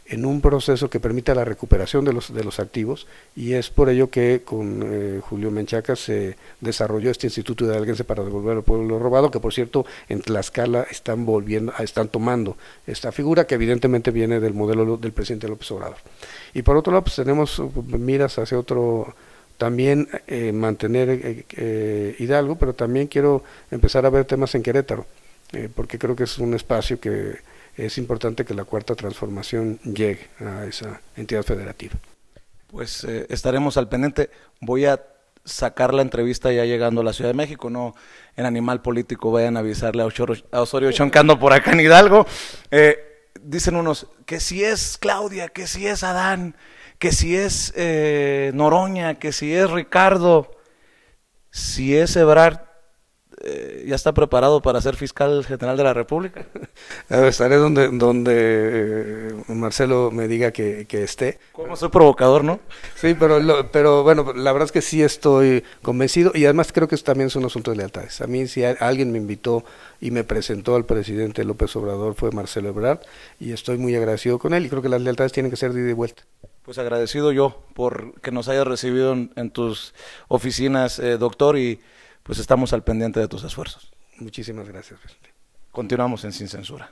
en, un proceso que permita la recuperación de los, de los activos y es por ello que con eh, Julio Menchaca se desarrolló este Instituto de Hidalguense para devolver al pueblo robado, que por cierto en Tlaxcala están volviendo, están tomando esta figura que evidentemente viene del modelo del presidente López Obrador. Y por otro lado, pues tenemos miras hacia otro también eh, mantener eh, Hidalgo, pero también quiero empezar a ver temas en Querétaro. Eh, porque creo que es un espacio que es importante que la cuarta transformación llegue a esa entidad federativa. Pues eh, estaremos al pendiente. Voy a sacar la entrevista ya llegando a la Ciudad de México, no en Animal Político vayan a avisarle a, a Osorio Choncando por acá en Hidalgo. Eh, dicen unos que si es Claudia, que si es Adán, que si es eh, Noroña, que si es Ricardo, si es Ebrard, eh, ya está preparado para ser fiscal general de la República. estaré donde, donde eh, Marcelo me diga que, esté. Como soy provocador, ¿no? Sí, pero, pero bueno, la verdad es que sí estoy convencido y además creo que eso también es un asunto de lealtades. A mí si alguien me invitó y me presentó al presidente López Obrador fue Marcelo Ebrard y estoy muy agradecido con él y creo que las lealtades tienen que ser de ida y vuelta. Pues agradecido yo por que nos hayas recibido en, tus oficinas, eh, doctor, y pues estamos al pendiente de tus esfuerzos. Muchísimas gracias. Continuamos en Sin Censura.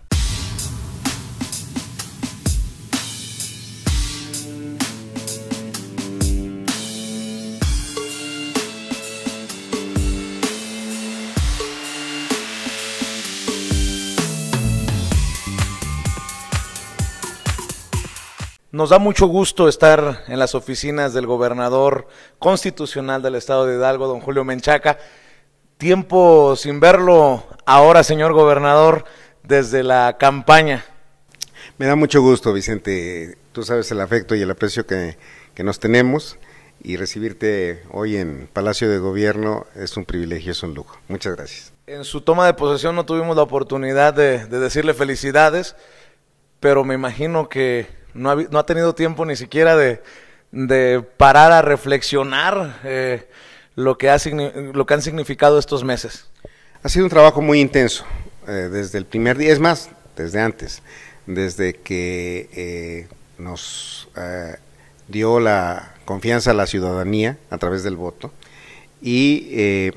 Nos da mucho gusto estar en las oficinas del gobernador constitucional del estado de Hidalgo, don Julio Menchaca. Tiempo sin verlo ahora, señor gobernador, desde la campaña. Me da mucho gusto, Vicente. Tú sabes el afecto y el aprecio que, nos tenemos y recibirte hoy en Palacio de Gobierno es un privilegio, es un lujo. Muchas gracias. En su toma de posesión no tuvimos la oportunidad de decirle felicidades, pero me imagino que no ha, no ha tenido tiempo ni siquiera de, parar a reflexionar eh, lo, que ha, lo que han significado estos meses. Ha sido un trabajo muy intenso, eh, desde el primer día, es más, desde antes, desde que eh, nos dio la confianza a la ciudadanía a través del voto y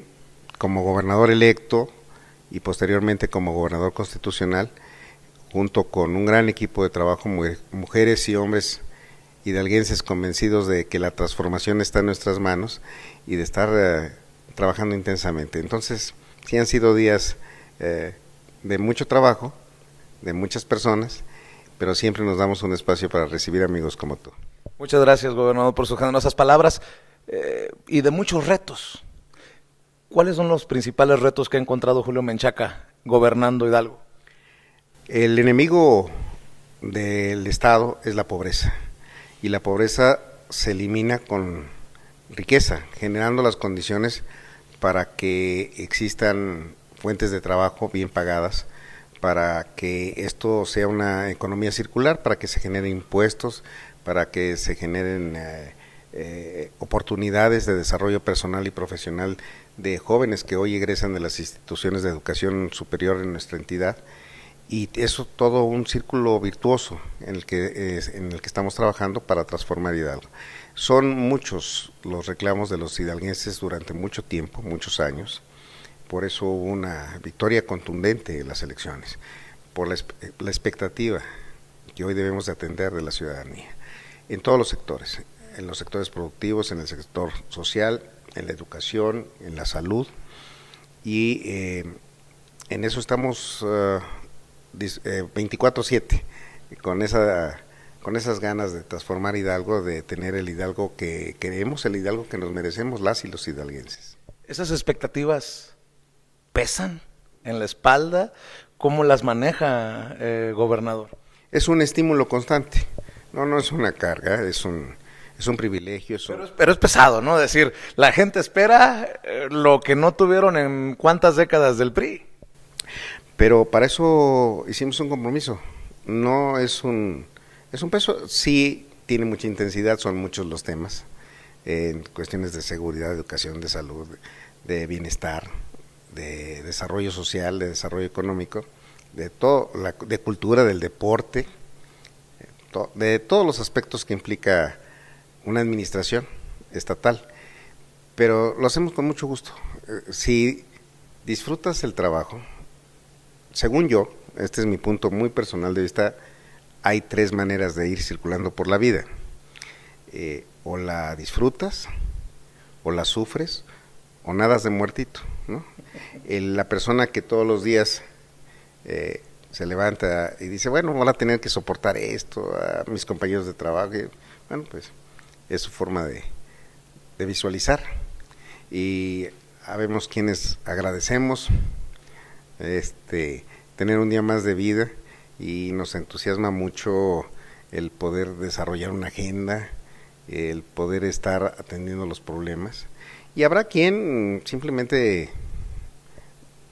como gobernador electo y posteriormente como gobernador constitucional, junto con un gran equipo de trabajo, mujeres y hombres hidalguenses convencidos de que la transformación está en nuestras manos y de estar eh, trabajando intensamente. Entonces, sí han sido días eh, de mucho trabajo, de muchas personas, pero siempre nos damos un espacio para recibir amigos como tú. Muchas gracias, gobernador, por sus generosas palabras eh, y de muchos retos. ¿Cuáles son los principales retos que ha encontrado Julio Menchaca gobernando Hidalgo? El enemigo del Estado es la pobreza y la pobreza se elimina con riqueza, generando las condiciones para que existan fuentes de trabajo bien pagadas, para que esto sea una economía circular, para que se generen impuestos, para que se generen eh, eh, oportunidades de desarrollo personal y profesional de jóvenes que hoy egresan de las instituciones de educación superior en nuestra entidad y eso todo un círculo virtuoso en el que en el que estamos trabajando para transformar Hidalgo. Son muchos los reclamos de los hidalguenses durante mucho tiempo, muchos años. Por eso hubo una victoria contundente en las elecciones, por la, la expectativa que hoy debemos de atender de la ciudadanía, en todos los sectores, en los sectores productivos, en el sector social, en la educación, en la salud, y eh, en eso estamos uh, 24/7, eh, con, esa, con esas ganas de transformar Hidalgo, de tener el Hidalgo que queremos, el Hidalgo que nos merecemos las y los hidalguenses. ¿Esas expectativas pesan en la espalda? ¿Cómo las maneja, eh, gobernador? Es un estímulo constante, no, no es una carga, es un, es un privilegio. pero, es, pesado, ¿no? Decir, la gente espera eh, lo que no tuvieron en cuántas décadas del PRI. Pero para eso hicimos un compromiso. No es un, es un peso, sí tiene mucha intensidad, son muchos los temas, en cuestiones de seguridad, de educación, de salud, de bienestar, de desarrollo social, de desarrollo económico, de todo, la, de cultura, del deporte, de todos los aspectos que implica una administración estatal. Pero lo hacemos con mucho gusto. Eh, si disfrutas el trabajo, según yo, este es mi punto muy personal de vista, hay tres maneras de ir circulando por la vida. Eh, o la disfrutas, o la sufres, o nadas de muertito. ¿no? la persona que todos los días eh, se levanta y dice, bueno, voy a tener que soportar esto a mis compañeros de trabajo, bueno, pues es su forma de, de visualizar. y habemos quienes agradecemos este tener un día más de vida y nos entusiasma mucho el poder desarrollar una agenda, el poder estar atendiendo los problemas. Y habrá quien simplemente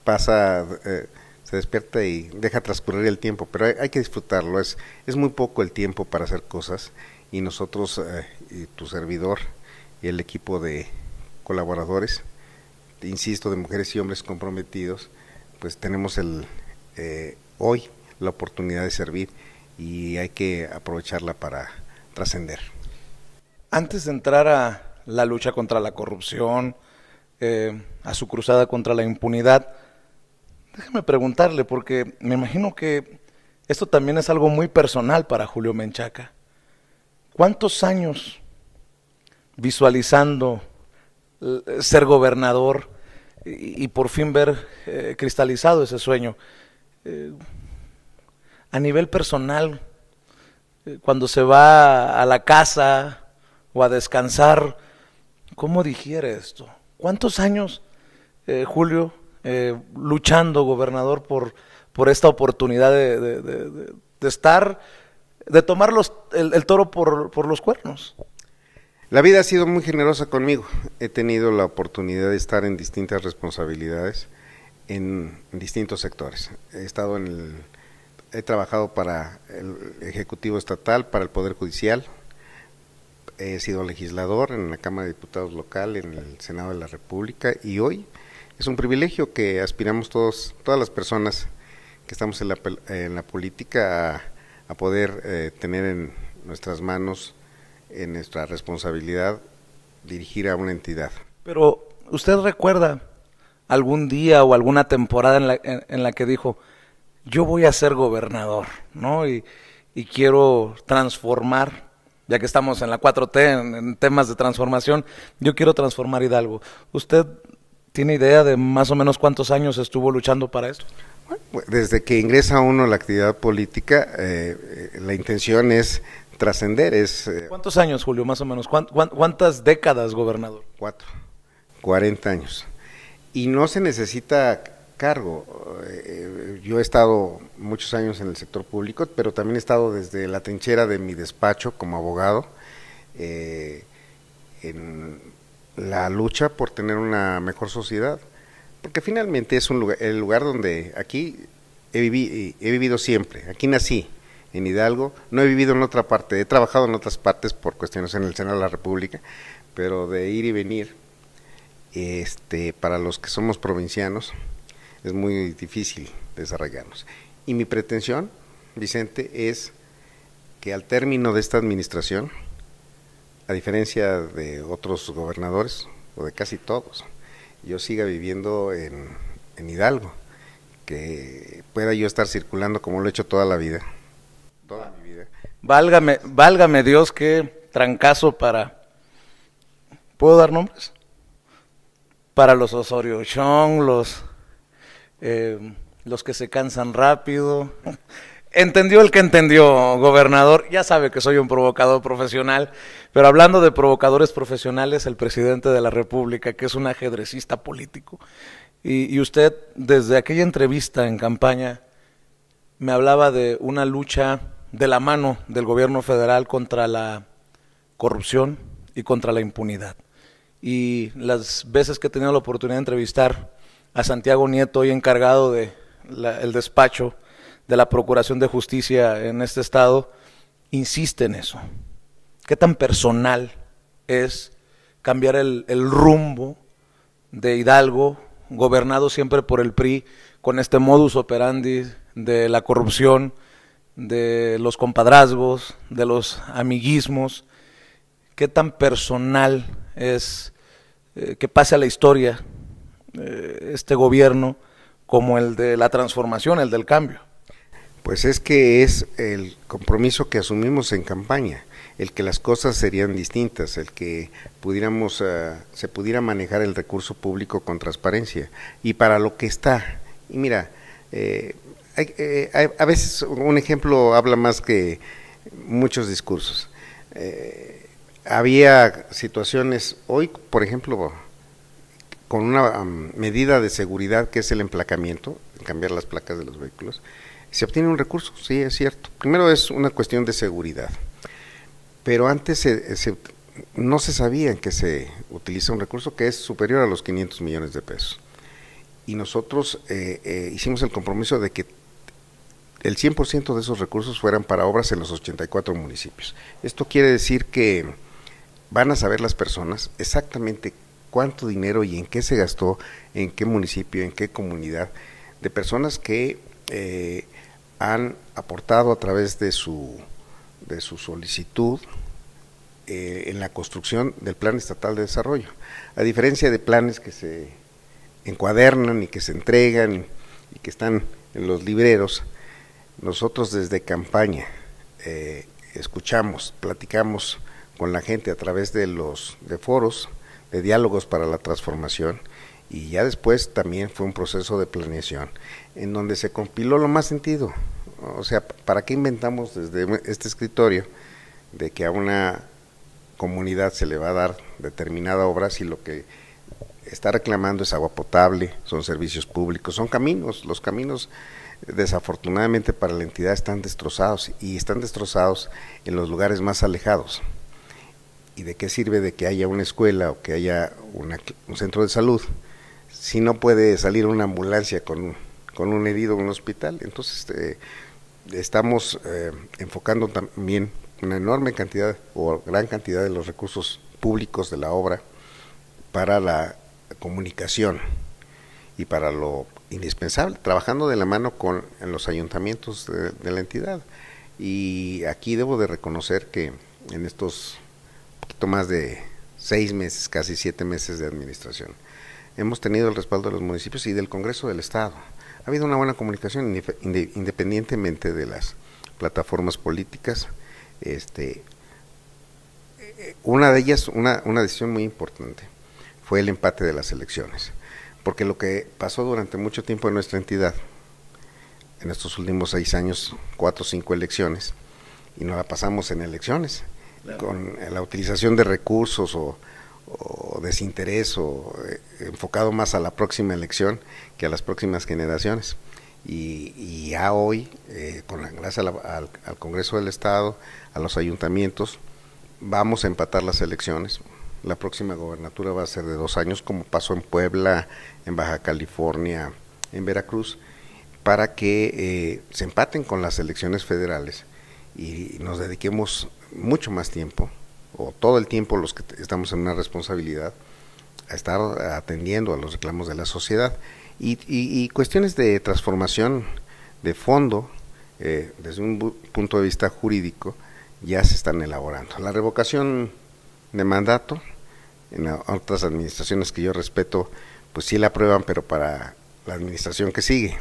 pasa, eh, se despierta y deja transcurrir el tiempo, pero hay, que disfrutarlo, es, es muy poco el tiempo para hacer cosas y nosotros, eh, y tu servidor y el equipo de colaboradores, insisto, de mujeres y hombres comprometidos, pues tenemos el eh, hoy la oportunidad de servir y hay que aprovecharla para trascender. Antes de entrar a la lucha contra la corrupción, eh, a su cruzada contra la impunidad, déjeme preguntarle, porque me imagino que esto también es algo muy personal para Julio Menchaca. ¿Cuántos años visualizando eh, ser gobernador y, por fin ver eh, cristalizado ese sueño? A nivel personal, eh, cuando se va a la casa o a descansar, ¿cómo digiere esto? ¿Cuántos años, eh, Julio, eh, luchando, gobernador, por, por esta oportunidad de, estar, de tomar los, el, toro por, por los cuernos? La vida ha sido muy generosa conmigo. He tenido la oportunidad de estar en distintas responsabilidades en distintos sectores. He estado en el he trabajado para el Ejecutivo Estatal, para el Poder Judicial, he sido legislador en la Cámara de Diputados local, en el Senado de la República y hoy es un privilegio que aspiramos todos, todas las personas que estamos en la, en la política a, poder eh, tener en nuestras manos, en nuestra responsabilidad, dirigir a una entidad. Pero, ¿usted recuerda algún día o alguna temporada en la, en la que dijo, yo voy a ser gobernador, ¿no? Y, quiero transformar, ya que estamos en la 4T, en, temas de transformación, yo quiero transformar Hidalgo. ¿Usted tiene idea de más o menos cuántos años estuvo luchando para esto? Desde que ingresa uno a la actividad política, eh, eh, la intención es trascender. Es, eh, ¿Cuántos años, Julio, más o menos? ¿Cuántas décadas, gobernador? Cuatro, cuarenta años. Y no se necesita cargo. Eh, yo he estado muchos años en el sector público, pero también he estado desde la trinchera de mi despacho como abogado eh, en la lucha por tener una mejor sociedad, porque finalmente es un lugar, el lugar donde aquí he, vivido siempre, aquí nací en Hidalgo, no he vivido en otra parte, he trabajado en otras partes por cuestiones en el Senado de la República, pero de ir y venir, este, para los que somos provincianos, es muy difícil desarrollarnos. Y mi pretensión, Vicente, es que al término de esta administración, a diferencia de otros gobernadores, o de casi todos, yo siga viviendo en, en Hidalgo, que pueda yo estar circulando como lo he hecho toda la vida. Toda mi vida. Válgame, válgame Dios, qué trancazo para... ¿Puedo dar nombres? Para los Osorio Chong, los eh, los que se cansan rápido. Entendió el que entendió, gobernador. Ya sabe que soy un provocador profesional, pero hablando de provocadores profesionales, el presidente de la República, que es un ajedrecista político, y, y usted desde aquella entrevista en campaña me hablaba de una lucha de la mano del gobierno federal contra la corrupción y contra la impunidad. Y las veces que he tenido la oportunidad de entrevistar a Santiago Nieto, hoy encargado de el despacho de la Procuración de Justicia en este estado, insiste en eso. ¿Qué tan personal es cambiar el, el rumbo de Hidalgo, gobernado siempre por el PRI, con este modus operandi de la corrupción, de los compadrazgos, de los amiguismos? ¿Qué tan personal es eh, que pase a la historia eh, este gobierno como el de la transformación, el del cambio? Pues es que es el compromiso que asumimos en campaña, el que las cosas serían distintas, el que pudiéramos, eh, se pudiera manejar el recurso público con transparencia y para lo que está. Y mira, eh, a veces un ejemplo habla más que muchos discursos. había situaciones, hoy por ejemplo, con una medida de seguridad que es el emplacamiento, cambiar las placas de los vehículos, se obtiene un recurso, sí, es cierto. Primero es una cuestión de seguridad, pero antes no se sabía que se utiliza un recurso que es superior a los 500 millones de pesos. Y nosotros eh, eh, hicimos el compromiso de que el 100% de esos recursos fueran para obras en los 84 municipios. Esto quiere decir que van a saber las personas exactamente cuánto dinero y en qué se gastó, en qué municipio, en qué comunidad, de personas que eh, han aportado a través de su, de su solicitud eh, en la construcción del Plan Estatal de Desarrollo. A diferencia de planes que se encuadernan y que se entregan y que están en los libreros, nosotros desde campaña eh, escuchamos, platicamos con la gente a través de los de foros, de diálogos para la transformación y ya después también fue un proceso de planeación en donde se compiló lo más sentido. O sea, ¿para qué inventamos desde este escritorio de que a una comunidad se le va a dar determinada obra si lo que está reclamando es agua potable, son servicios públicos, son caminos, los caminos desafortunadamente para la entidad están destrozados y están destrozados en los lugares más alejados. ¿Y de qué sirve de que haya una escuela o que haya un centro de salud si no puede salir una ambulancia con, con un herido en un hospital? Entonces eh, estamos eh, enfocando también una enorme cantidad o gran cantidad de los recursos públicos de la obra para la comunicación y para lo indispensable, trabajando de la mano con los ayuntamientos de, la entidad. Y aquí debo de reconocer que en estos poquito más de seis meses, casi siete meses de administración, hemos tenido el respaldo de los municipios y del Congreso del Estado. Ha habido una buena comunicación independientemente de las plataformas políticas. Este, una de ellas, una, una decisión muy importante, fue el empate de las elecciones porque lo que pasó durante mucho tiempo en nuestra entidad, en estos últimos seis años, cuatro o cinco elecciones, y no la pasamos en elecciones, con la utilización de recursos o, desinterés o eh, enfocado más a la próxima elección que a las próximas generaciones. Y, ya hoy, eh, con la, gracias al, al Congreso del Estado, a los ayuntamientos, vamos a empatar las elecciones, la próxima gobernatura va a ser de dos años, como pasó en Puebla, en Baja California, en Veracruz, para que eh, se empaten con las elecciones federales y nos dediquemos mucho más tiempo, o todo el tiempo los que estamos en una responsabilidad, a estar atendiendo a los reclamos de la sociedad. Y, cuestiones de transformación de fondo, eh, desde un punto de vista jurídico, ya se están elaborando. La revocación de mandato, en otras administraciones que yo respeto, pues sí la aprueban, pero para la administración que sigue.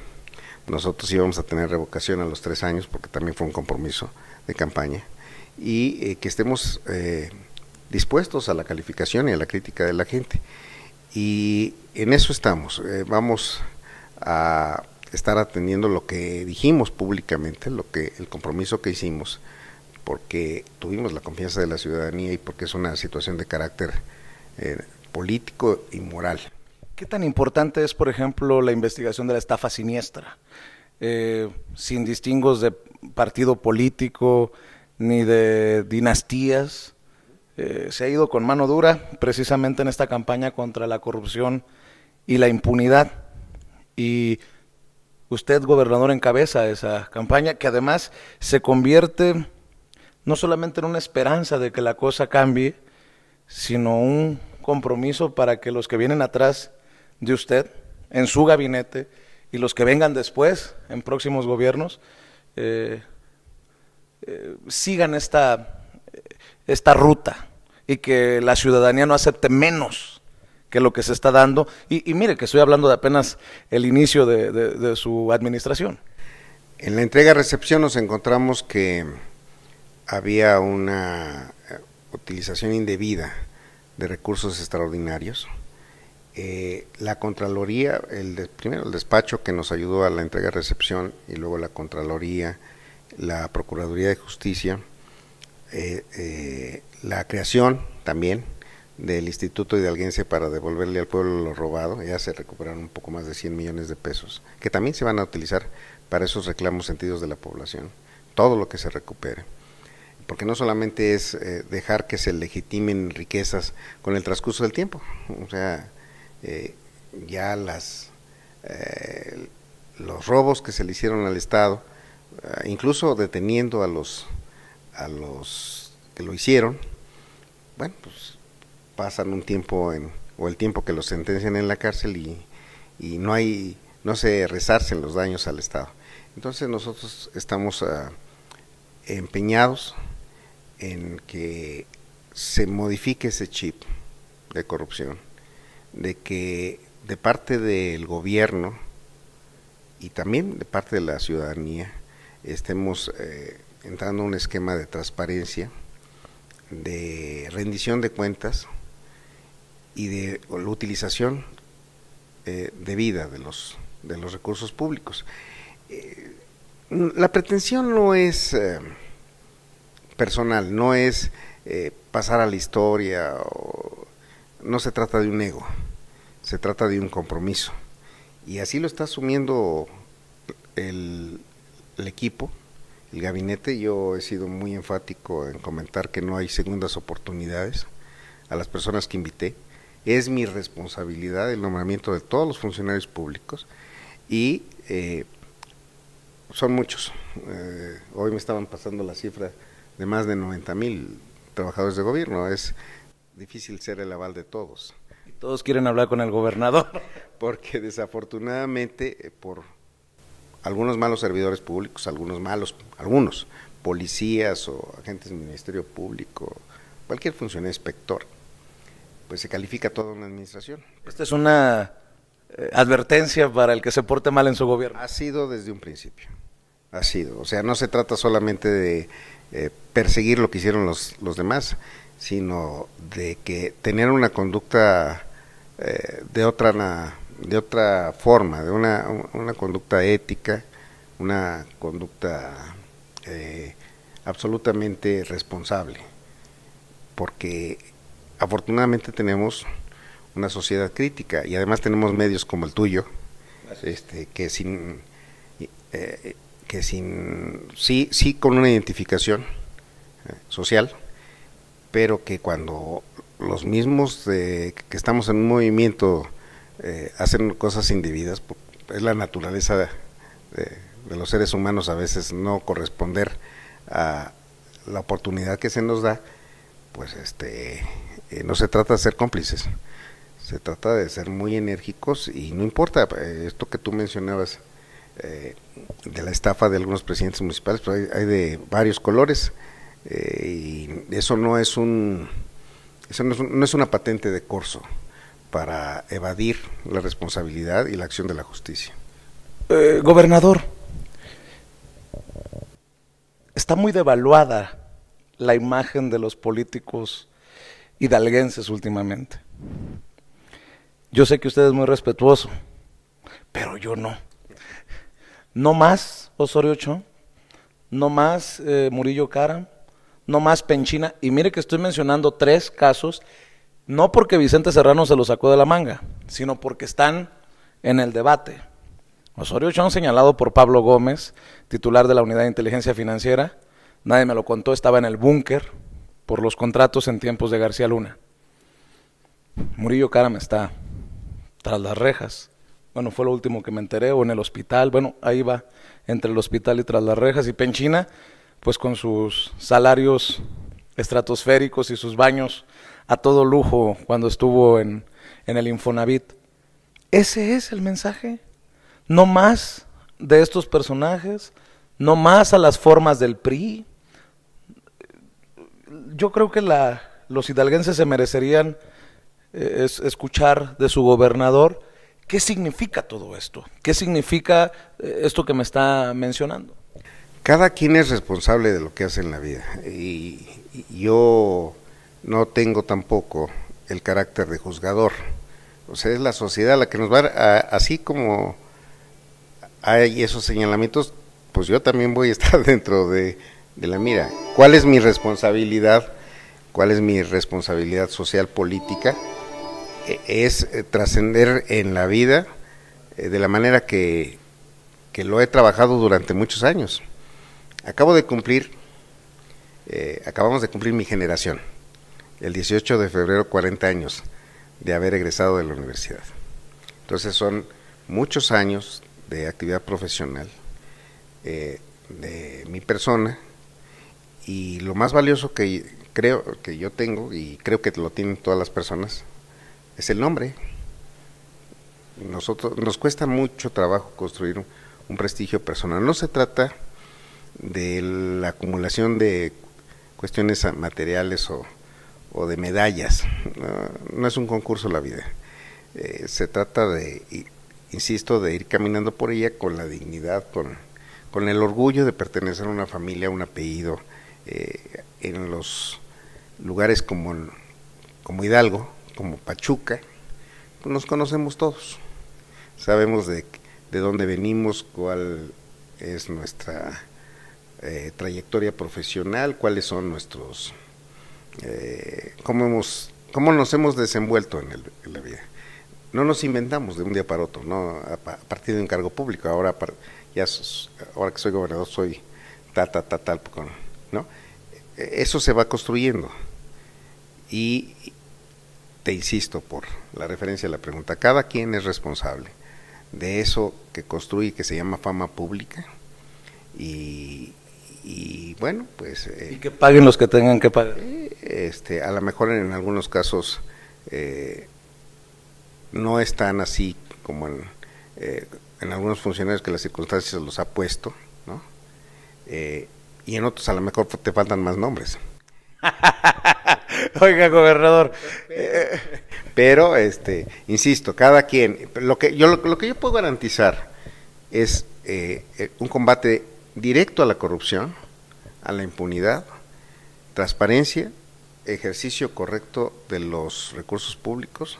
Nosotros íbamos a tener revocación a los tres años, porque también fue un compromiso de campaña, y eh, que estemos eh, dispuestos a la calificación y a la crítica de la gente. Y en eso estamos. Eh, vamos a estar atendiendo lo que dijimos públicamente, lo que el compromiso que hicimos, porque tuvimos la confianza de la ciudadanía y porque es una situación de carácter político y moral. ¿Qué tan importante es, por ejemplo, la investigación de la estafa siniestra? Sin distingos de partido político ni de dinastías, eh, se ha ido con mano dura precisamente en esta campaña contra la corrupción y la impunidad. Y usted, gobernador, encabeza esa campaña que además se convierte no solamente en una esperanza de que la cosa cambie, sino un compromiso para que los que vienen atrás de usted, en su gabinete, y los que vengan después, en próximos gobiernos, eh, eh, sigan esta, esta ruta y que la ciudadanía no acepte menos que lo que se está dando. Y, mire que estoy hablando de apenas el inicio de, su administración. En la entrega-recepción nos encontramos que había una utilización indebida de recursos extraordinarios. Eh, la Contraloría, el primero el despacho que nos ayudó a la entrega-recepción y luego la Contraloría, la Procuraduría de Justicia, eh, eh, la creación también del Instituto Hidalguense para devolverle al pueblo lo robado, ya se recuperaron un poco más de 100 millones de pesos, que también se van a utilizar para esos reclamos sentidos de la población, todo lo que se recupere. Porque no solamente es eh, dejar que se legitimen riquezas con el transcurso del tiempo, o sea, ya las los robos que se le hicieron al Estado, incluso deteniendo a los a los que lo hicieron, bueno, pues pasan un tiempo en, o el tiempo que los sentencian en la cárcel y, y no hay, no se resarcen los daños al Estado. Entonces nosotros estamos ah, empeñados en que se modifique ese chip de corrupción, de que de parte del gobierno y también de parte de la ciudadanía estemos eh, entrando a un esquema de transparencia, de rendición de cuentas, y de la utilización eh, debida de los, de los recursos públicos. Eh, la pretensión no es personal, no es pasar a la historia, no se trata de un ego, se trata de un compromiso. Y así lo está asumiendo el, el equipo, el gabinete. Yo he sido muy enfático en comentar que no hay segundas oportunidades a las personas que invité es mi responsabilidad el nombramiento de todos los funcionarios públicos y eh, son muchos. Eh, hoy me estaban pasando la cifra de más de 90 mil trabajadores de gobierno. Es difícil ser el aval de todos. Todos quieren hablar con el gobernador. Porque desafortunadamente, eh, por algunos malos servidores públicos, algunos malos, algunos policías o agentes del Ministerio Público, cualquier funcionario inspector, pues se califica toda una administración. Esta es una eh, advertencia para el que se porte mal en su gobierno. Ha sido desde un principio, ha sido. O sea, no se trata solamente de eh, perseguir lo que hicieron los, los demás, sino de que tener una conducta eh, de otra de otra forma, de una, una conducta ética, una conducta absolutamente responsable, porque afortunadamente tenemos una sociedad crítica y además tenemos medios como el tuyo, este, que sin eh, que sin sí sí con una identificación eh, social, pero que cuando los mismos que estamos en un movimiento eh, hacen cosas indebidas, es la naturaleza de, los seres humanos a veces no corresponder a la oportunidad que se nos da, pues este eh, no se trata de ser cómplices, se trata de ser muy enérgicos y no importa eh, esto que tú mencionabas eh, de la estafa de algunos presidentes municipales, pero hay, de varios colores y eso no es un eso no es, no es una patente de corso para evadir la responsabilidad y la acción de la justicia. gobernador, está muy devaluada la imagen de los políticos hidalguenses últimamente. Yo sé que usted es muy respetuoso, pero yo no. No más Osorio Chong, no más eh, Murillo Cara, no más Penchina. Y mire que estoy mencionando tres casos, no porque Vicente Serrano se los sacó de la manga, sino porque están en el debate. Osorio Chong señalado por Pablo Gómez, titular de la Unidad de Inteligencia Financiera, nadie me lo contó, estaba en el búnker, por los contratos en tiempos de García Luna. Murillo Caram está tras las rejas. Bueno, fue lo último que me enteré, o en el hospital. Bueno, ahí va, entre el hospital y tras las rejas. Y Penchina, pues con sus salarios estratosféricos y sus baños a todo lujo cuando estuvo en, en el Infonavit. Ese es el mensaje. No más de estos personajes, no más a las formas del PRI, yo creo que los hidalguenses se merecerían eh, escuchar de su gobernador qué significa todo esto, qué significa eh, esto que me está mencionando. Cada quien es responsable de lo que hace en la vida y, yo no tengo tampoco el carácter de juzgador. O sea, es la sociedad la que nos va a, así como hay esos señalamientos, pues yo también voy a estar dentro de, la mira. ¿Cuál es mi responsabilidad cuál es mi responsabilidad social política, e, es eh, trascender en la vida eh, de la manera que, que, lo he trabajado durante muchos años. Acabo de cumplir, eh, acabamos de cumplir mi generación, el 18 de febrero 40 años de haber egresado de la universidad. Entonces son muchos años de actividad profesional de mi persona y lo más valioso que creo que yo tengo y creo que lo tienen todas las personas es el nombre. Nosotros nos cuesta mucho trabajo construir un, prestigio personal. No se trata de la acumulación de cuestiones materiales o, de medallas. No, es un concurso la vida. Eh, se trata de, insisto, de ir caminando por ella con la dignidad, con, con el orgullo de pertenecer a una familia, a un apellido, eh, en los lugares como, como Hidalgo, como Pachuca, nos conocemos todos. Sabemos de, de dónde venimos, cuál es nuestra eh, trayectoria profesional, cuáles son nuestros, eh, cómo, hemos, cómo nos hemos desenvuelto en, la vida. No nos inventamos de un día para otro, no a, partir de un cargo público. Ahora, ya, ahora que soy gobernador, soy tal, tal, tal, tal, ¿no? Eso se va construyendo. Y te insisto por la referencia a la pregunta, cada quien es responsable de eso que construye que se llama fama pública y, bueno, pues... Eh, y que paguen los que tengan que pagar. Este, a lo mejor en algunos casos eh, no es tan así como en, eh, en algunos funcionarios que las circunstancias los ha puesto, ¿no? y en otros a lo mejor te faltan más nombres. Oiga, gobernador. Pero, este, insisto, cada quien, lo que yo, lo, que yo puedo garantizar es un combate directo a la corrupción, a la impunidad, transparencia, ejercicio correcto de los recursos públicos,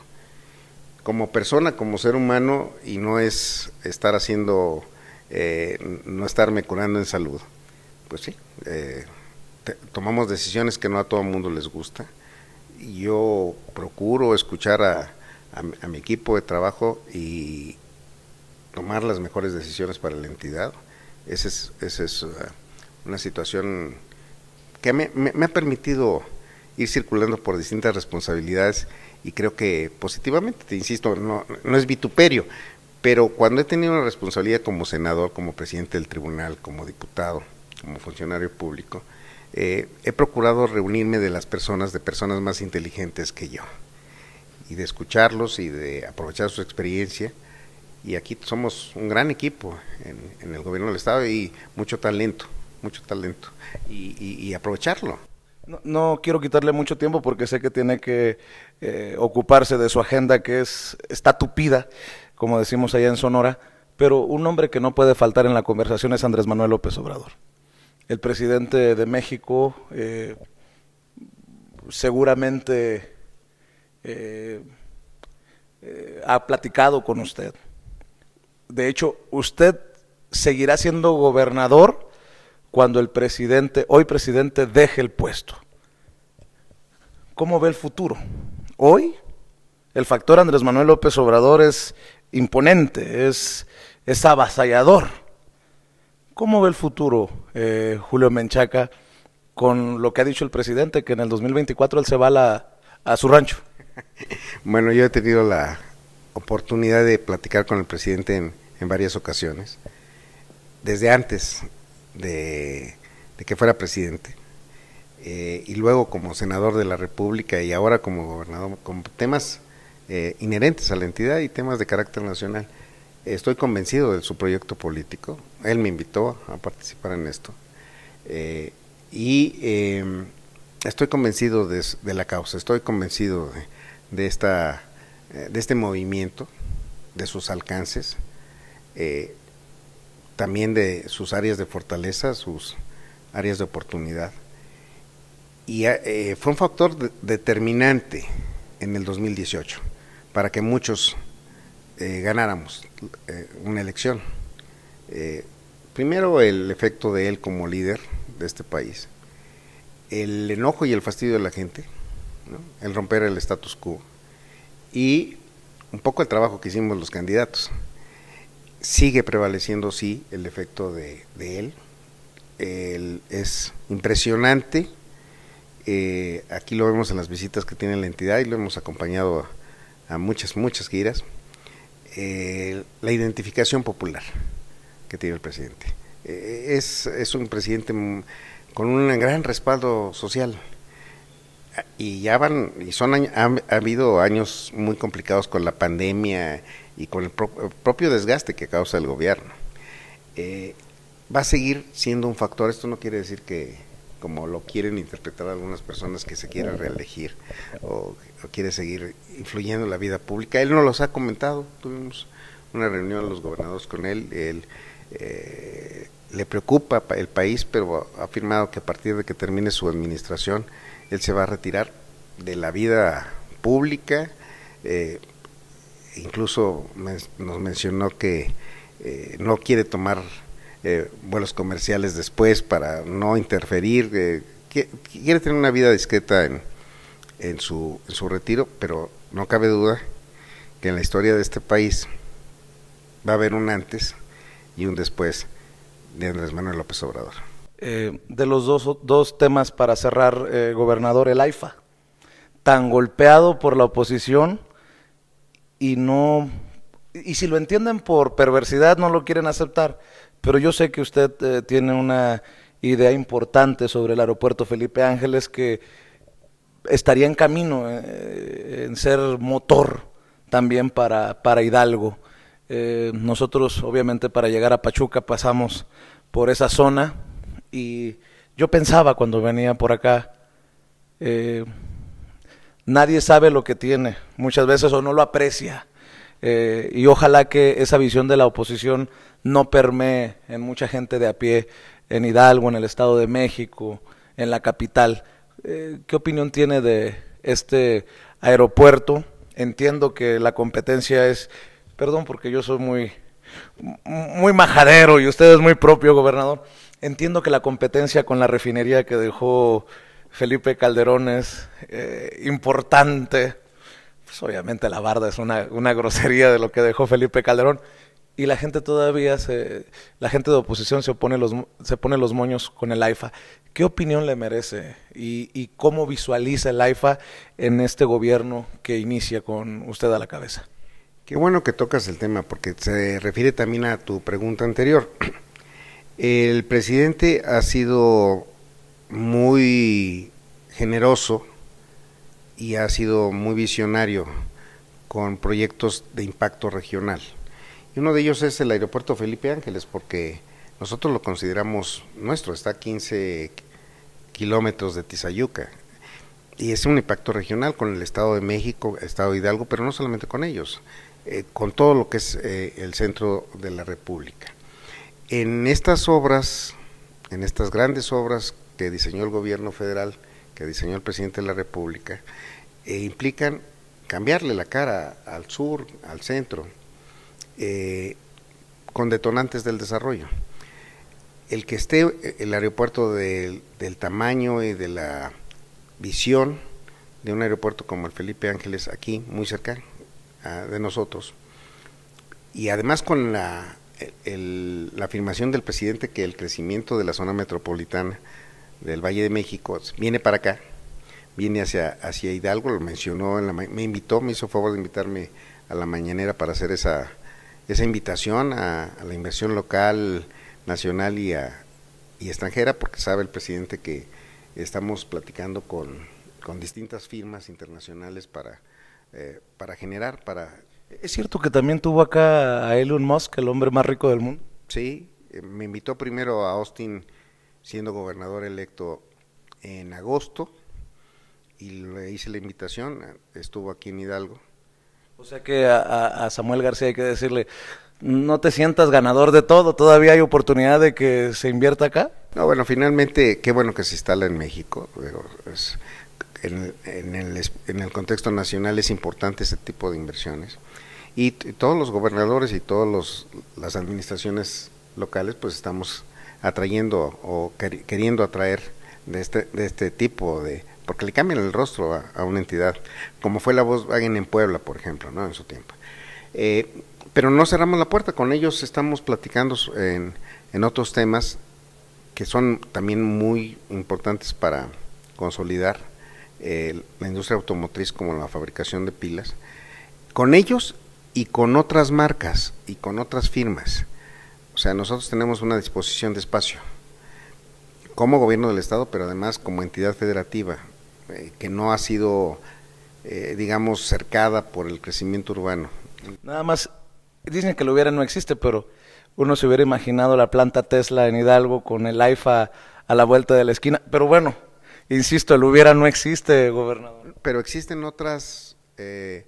como persona, como ser humano, y no es estar haciendo, eh, no estarme curando en salud. Pues sí, tomamos decisiones que no a todo el mundo les gusta. Yo procuro escuchar a, mi equipo de trabajo y tomar las mejores decisiones para la entidad. Esa es, es uh, una situación que me, ha permitido ir circulando por distintas responsabilidades y creo que positivamente, te insisto, no, no es vituperio, pero cuando he tenido una responsabilidad como senador, como presidente del tribunal, como diputado, como funcionario público, eh, he procurado reunirme de las personas, de personas más inteligentes que yo, y de escucharlos y de aprovechar su experiencia. Y aquí somos un gran equipo en, el gobierno del Estado y mucho talento, mucho talento, y, aprovecharlo. No, quiero quitarle mucho tiempo porque sé que tiene que eh, ocuparse de su agenda que es está tupida, como decimos allá en Sonora, pero un hombre que no puede faltar en la conversación es Andrés Manuel López Obrador el presidente de México eh, seguramente eh, ha platicado con usted. De hecho, usted seguirá siendo gobernador cuando el presidente, hoy presidente, deje el puesto. ¿Cómo ve el futuro? Hoy el factor Andrés Manuel López Obrador es imponente, es, es avasallador ¿Cómo ve el futuro eh, Julio Menchaca con lo que ha dicho el presidente, que en el 2024 él se va a, su rancho? Bueno, yo he tenido la oportunidad de platicar con el presidente en, varias ocasiones, desde antes de, que fuera presidente, eh, y luego como senador de la República y ahora como gobernador, con temas eh, inherentes a la entidad y temas de carácter nacional. Estoy convencido de su proyecto político. Él me invitó a participar en esto. Eh, y em, estoy convencido de, la causa, estoy convencido de, esta, de este movimiento, de sus alcances, eh, también de sus áreas de fortaleza, sus áreas de oportunidad. Y fue un factor determinante en el 2018 para que muchos eh, ganáramos eh, una elección. Eh, primero el efecto de él como líder de este país el enojo y el fastidio de la gente, el romper el status quo y un poco el trabajo que hicimos los candidatos. Sigue prevaleciendo, sí, el efecto de, él. Es impresionante. Eh, aquí lo vemos en las visitas que tiene la entidad y lo hemos acompañado a, muchas, muchas giras. Eh, la identificación popular que tiene el presidente. Eh, es, es un presidente con un gran respaldo social y ya van, y son ha, habido años muy complicados con la pandemia y con el, propio desgaste que causa el gobierno. Eh, va a seguir siendo un factor, esto no quiere decir que, como lo quieren interpretar algunas personas, que se quieran reelegir o, quiere seguir influyendo en la vida pública. Él no los ha comentado, tuvimos una reunión los gobernadores con él, él eh, le preocupa el país, pero ha afirmado que a partir de que termine su administración, él se va a retirar de la vida pública, eh, incluso nos mencionó que eh, no quiere tomar eh, vuelos comerciales después para no interferir, quiere tener una vida discreta en, en, su, en su retiro, pero no cabe duda que en la historia de este país va a haber un antes y un después de Andrés Manuel López Obrador. Eh, de los dos, dos, temas para cerrar, eh, gobernador, el AIFA, tan golpeado por la oposición y no, y si lo entienden por perversidad no lo quieren aceptar, pero yo sé que usted eh, tiene una idea importante sobre el aeropuerto Felipe Ángeles que estaría en camino en ser motor también para, para Hidalgo. nosotros obviamente para llegar a Pachuca pasamos por esa zona, y yo pensaba cuando venía por acá, eh, nadie sabe lo que tiene, muchas veces o no lo aprecia. Eh, y ojalá que esa visión de la oposición no permee en mucha gente de a pie, en Hidalgo, en el Estado de México, en la capital. Eh, ¿Qué opinión tiene de este aeropuerto? Entiendo que la competencia es, perdón porque yo soy muy, muy majadero y usted es muy propio, gobernador. Entiendo que la competencia con la refinería que dejó Felipe Calderón es eh, importante. Pues obviamente la barda es una, una, grosería de lo que dejó Felipe Calderón. Y la gente todavía, se, la gente de oposición se, opone los, se pone los moños con el AIFA. ¿Qué opinión le merece y, y cómo visualiza el AIFA en este gobierno que inicia con usted a la cabeza? Qué bueno que tocas el tema porque se refiere también a tu pregunta anterior. El presidente ha sido muy generoso y ha sido muy visionario con proyectos de impacto regional. Y uno de ellos es el aeropuerto Felipe Ángeles, porque nosotros lo consideramos nuestro, está a 15 kilómetros de Tizayuca. Y es un impacto regional con el Estado de México, Estado de Hidalgo, pero no solamente con ellos, eh, con todo lo que es eh, el centro de la República. En estas obras, en estas grandes obras que diseñó el gobierno federal, que diseñó el presidente de la República, eh, implican cambiarle la cara al sur, al centro, eh, con detonantes del desarrollo. El que esté eh, el aeropuerto del tamaño y de la visión de un aeropuerto como el Felipe Ángeles aquí, muy cerca ah, de nosotros, y además con la la afirmación del presidente que el crecimiento de la zona metropolitana del Valle de México viene para acá, viene hacia, hacia Hidalgo, lo mencionó, en la, me invitó, me hizo favor de invitarme a la mañanera para hacer esa, esa invitación a, la inversión local, nacional y, y extranjera, porque sabe el presidente que estamos platicando con, con distintas firmas internacionales para, eh, para generar, para ¿Es cierto que también tuvo acá a Elon Musk, el hombre más rico del mundo? Sí, eh, me invitó primero a Austin siendo gobernador electo en agosto y le hice la invitación, estuvo aquí en Hidalgo. O sea que a, Samuel García hay que decirle, no te sientas ganador de todo, todavía hay oportunidad de que se invierta acá. No, bueno, finalmente, qué bueno que se instala en México. en, el, en el contexto nacional es importante ese tipo de inversiones y, todos los gobernadores y todas las administraciones locales pues estamos atrayendo o queriendo atraer de este, de este tipo, de porque le cambian el rostro a, una entidad, como fue la Volkswagen en Puebla, por ejemplo, ¿no? en su tiempo. Eh, pero no cerramos la puerta, con ellos estamos platicando en, en otros temas que son también muy importantes para consolidar eh, la industria automotriz como la fabricación de pilas, con ellos y con otras marcas y con otras firmas. O sea, nosotros tenemos una disposición de espacio como gobierno del Estado, pero además como entidad federativa, eh, que no ha sido, eh, digamos, cercada por el crecimiento urbano. Nada más, dicen que lo hubiera no existe, pero uno se hubiera imaginado la planta Tesla en Hidalgo con el AIFA a la vuelta de la esquina, pero bueno, insisto, el hubiera no existe, gobernador. Pero existen otras, eh,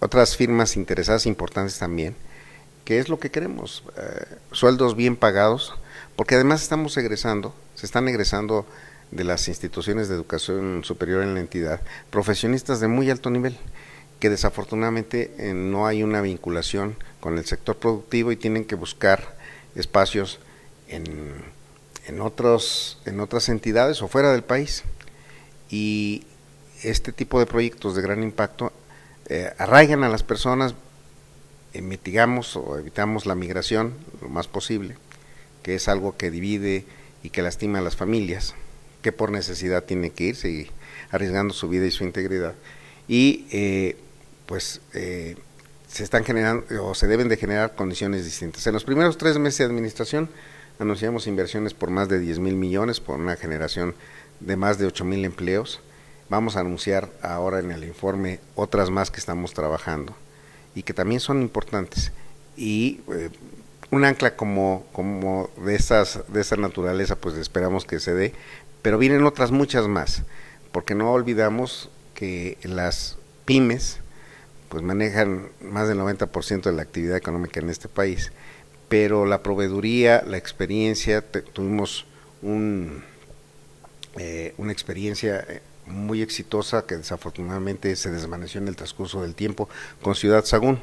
otras firmas interesadas importantes también, que es lo que queremos, sueldos bien pagados, porque además estamos egresando, se están egresando de las instituciones de educación superior en la entidad profesionistas de muy alto nivel que desafortunadamente eh, no hay una vinculación con el sector productivo y tienen que buscar espacios en, en, otros, en otras entidades o fuera del país. Y este tipo de proyectos de gran impacto eh, arraigan a las personas, mitigamos o evitamos la migración lo más posible que es algo que divide y que lastima a las familias, que por necesidad tiene que irse y arriesgando su vida y su integridad. Y eh, pues eh, se están generando o se deben de generar condiciones distintas. En los primeros tres meses de administración anunciamos inversiones por más de 10 mil millones, por una generación de más de 8 mil empleos. Vamos a anunciar ahora en el informe otras más que estamos trabajando y que también son importantes. Y eh, un ancla como, como de, esas, de esa naturaleza, pues esperamos que se dé, pero vienen otras muchas más, porque no olvidamos que las pymes pues manejan más del 90% de la actividad económica en este país, pero la proveeduría, la experiencia, tuvimos un, eh, una experiencia eh, muy exitosa que desafortunadamente se desvaneció en el transcurso del tiempo con Ciudad Sagún.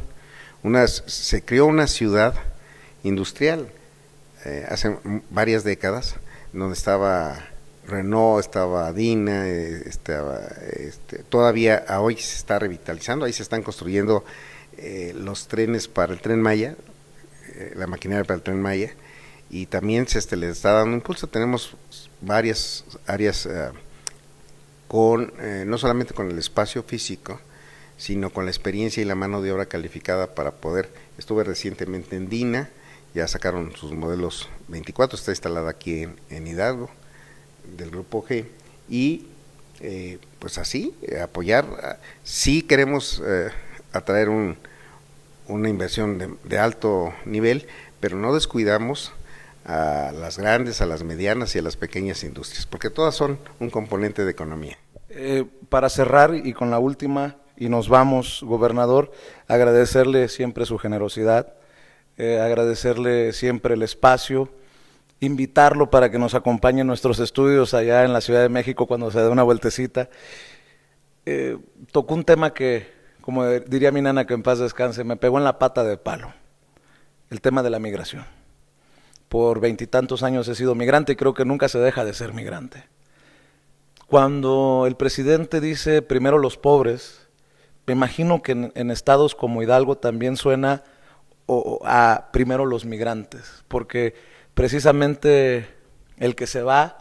Una, se creó una ciudad industrial eh, hace varias décadas, donde estaba Renault, estaba Dina, eh, estaba, este, todavía hoy se está revitalizando, ahí se están construyendo eh, los trenes para el tren Maya, la maquinaria para el tren Maya, y también se este, le está dando impulso. Tenemos varias áreas con no solamente con el espacio físico, sino con la experiencia y la mano de obra calificada para poder. Estuve recientemente en Dina, ya sacaron sus modelos 24, está instalada aquí en, Hidalgo, del grupo G, y eh, pues así, eh, apoyar, sí queremos eh, atraer un, una inversión de, alto nivel, pero no descuidamos a las grandes, a las medianas y a las pequeñas industrias, porque todas son un componente de economía. Para cerrar y con la última, y nos vamos, gobernador, agradecerle siempre su generosidad, eh, agradecerle siempre el espacio, invitarlo para que nos acompañe en nuestros estudios allá en la Ciudad de México cuando se dé una vueltecita. Eh, tocó un tema que, como diría mi nana que en paz descanse, me pegó en la pata de palo, el tema de la migración. Por veintitantos años he sido migrante y creo que nunca se deja de ser migrante. Cuando el presidente dice primero los pobres, me imagino que en estados como Hidalgo también suena a primero los migrantes, porque precisamente el que se va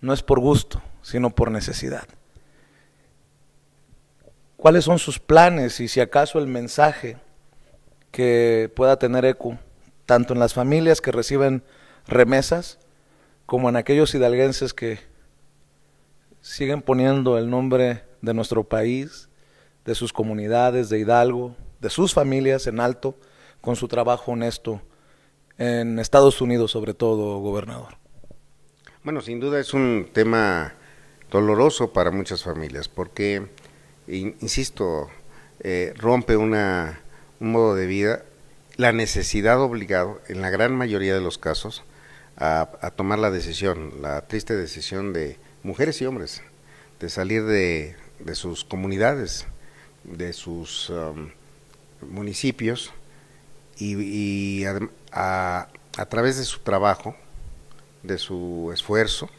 no es por gusto, sino por necesidad. ¿Cuáles son sus planes y si acaso el mensaje que pueda tener eco tanto en las familias que reciben remesas como en aquellos hidalguenses que siguen poniendo el nombre de nuestro país, de sus comunidades, de Hidalgo, de sus familias en alto? con su trabajo honesto en Estados Unidos, sobre todo, gobernador? Bueno, sin duda es un tema doloroso para muchas familias, porque, insisto, eh, rompe una, un modo de vida, la necesidad obligado, en la gran mayoría de los casos, a, tomar la decisión, la triste decisión de mujeres y hombres, de salir de, de sus comunidades, de sus um, municipios, y, a, a, través de su trabajo, de su esfuerzo,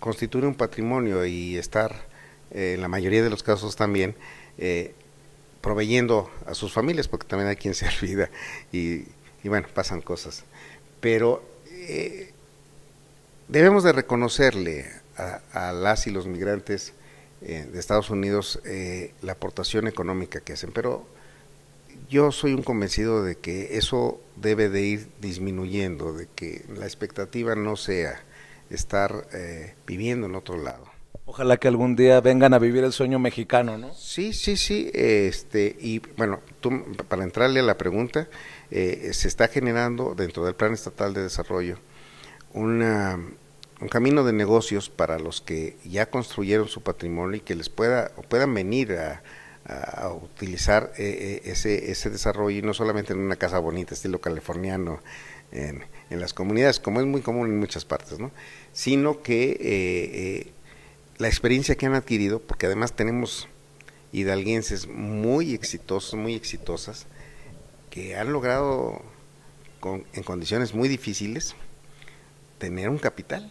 constituir un patrimonio y estar, en la mayoría de los casos también, proveyendo a sus familias, porque también hay quien se olvida y, bueno, pasan cosas. Pero debemos de reconocerle a, las y los migrantes de Estados Unidos la aportación económica que hacen, pero yo soy un convencido de que eso debe de ir disminuyendo, de que la expectativa no sea estar eh, viviendo en otro lado. Ojalá que algún día vengan a vivir el sueño mexicano, ¿no? Sí, sí, sí. Este, y bueno, tú, para entrarle a la pregunta, eh, se está generando dentro del Plan Estatal de Desarrollo una, un camino de negocios para los que ya construyeron su patrimonio y que les pueda o puedan venir a, utilizar eh, eh, ese, ese desarrollo y no solamente en una casa bonita, estilo californiano, en, en las comunidades, como es muy común en muchas partes, ¿no? sino que eh, la experiencia que han adquirido, porque además tenemos hidalguenses muy exitosos, muy exitosas, que han logrado con, en condiciones muy difíciles tener un capital.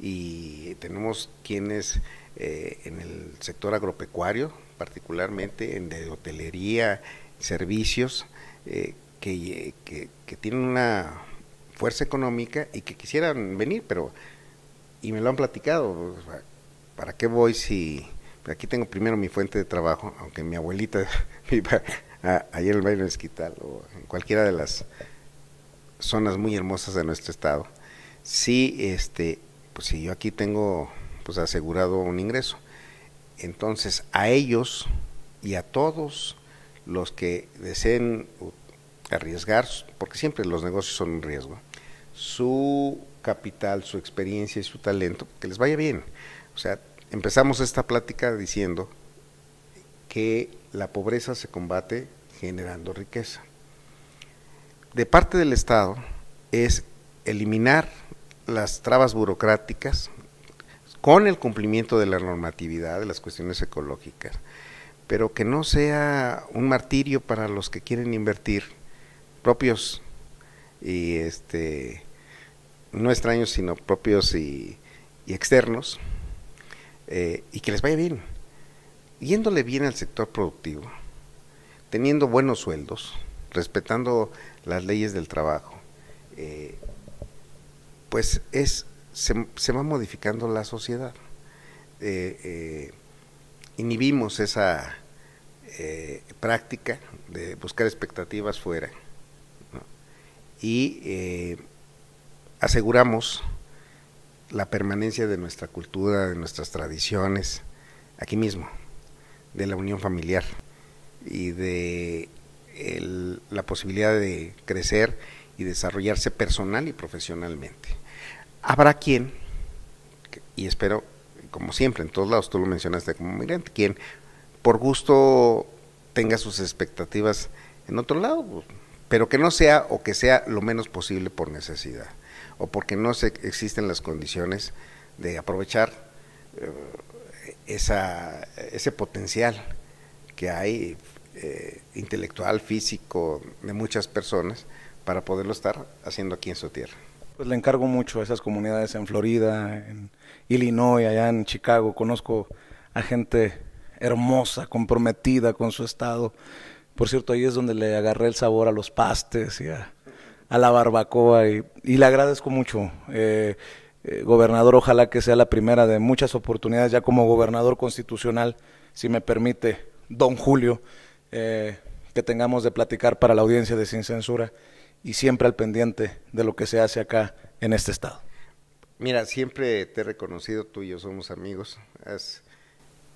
Y tenemos quienes en el sector agropecuario particularmente en de hotelería, servicios, eh, que, que, tienen una fuerza económica y que quisieran venir, pero, y me lo han platicado, ¿para qué voy si aquí tengo primero mi fuente de trabajo, aunque mi abuelita viva allá en el Valle Esquital o en cualquiera de las zonas muy hermosas de nuestro estado, sí, este, pues si yo aquí tengo pues asegurado un ingreso. Entonces, a ellos y a todos los que deseen arriesgar, porque siempre los negocios son un riesgo, su capital, su experiencia y su talento, que les vaya bien. O sea, empezamos esta plática diciendo que la pobreza se combate generando riqueza. De parte del Estado es eliminar las trabas burocráticas, con el cumplimiento de la normatividad, de las cuestiones ecológicas, pero que no sea un martirio para los que quieren invertir, propios y este no extraños, sino propios y, externos, eh, y que les vaya bien, yéndole bien al sector productivo, teniendo buenos sueldos, respetando las leyes del trabajo, eh, pues es se, va modificando la sociedad. Eh, eh, inhibimos esa eh, práctica de buscar expectativas fuera y aseguramos la permanencia de nuestra cultura, de nuestras tradiciones, aquí mismo, de la unión familiar y de la posibilidad de crecer y desarrollarse personal y profesionalmente. Habrá quien, y espero, como siempre, en todos lados, tú lo mencionaste como migrante, quien por gusto tenga sus expectativas en otro lado, pero que no sea o que sea lo menos posible por necesidad o porque no se, existen las condiciones de aprovechar eh, esa, ese potencial que hay eh, intelectual, físico de muchas personas para poderlo estar haciendo aquí en su tierra. Pues le encargo mucho a esas comunidades en Florida, en Illinois, allá en Chicago. Conozco a gente hermosa, comprometida con su estado. Por cierto, ahí es donde le agarré el sabor a los pastes y a, la barbacoa y, le agradezco mucho. Eh, eh, gobernador, ojalá que sea la primera de muchas oportunidades ya como gobernador constitucional, si me permite, don Julio, eh, que tengamos de platicar para la audiencia de Sin Censura y siempre al pendiente de lo que se hace acá en este estado. Mira, siempre te he reconocido, tú y yo somos amigos.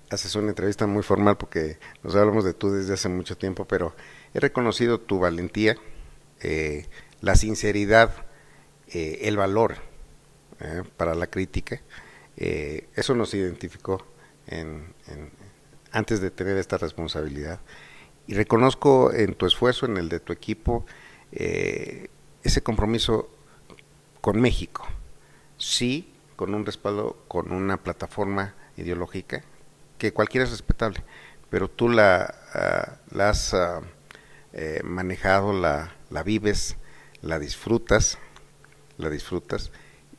haces una entrevista muy formal porque nos hablamos de tú desde hace mucho tiempo, pero he reconocido tu valentía, eh, la sinceridad, eh, el valor eh, para la crítica. eso nos identificó antes de tener esta responsabilidad. Y reconozco en tu esfuerzo, en el de tu equipo, eh, ese compromiso con México, sí, con un respaldo, con una plataforma ideológica, que cualquiera es respetable, pero tú la, ah, has ah, eh, manejado, la, vives, la disfrutas, la disfrutas,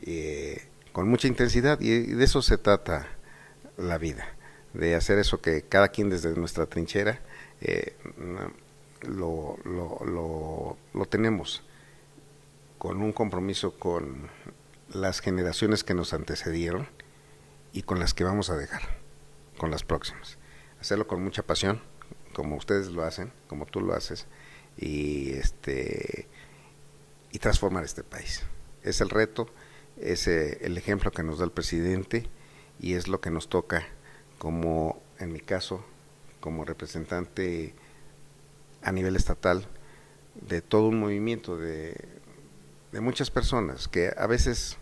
eh, con mucha intensidad y de eso se trata la vida, de hacer eso que cada quien desde nuestra trinchera lo, lo, lo, tenemos con un compromiso con las generaciones que nos antecedieron y con las que vamos a dejar, con las próximas. Hacerlo con mucha pasión, como ustedes lo hacen, como tú lo haces, y este y transformar este país. Es el reto, es eh, el ejemplo que nos da el presidente y es lo que nos toca como, en mi caso, como representante a nivel estatal de todo un movimiento de, de muchas personas que a veces,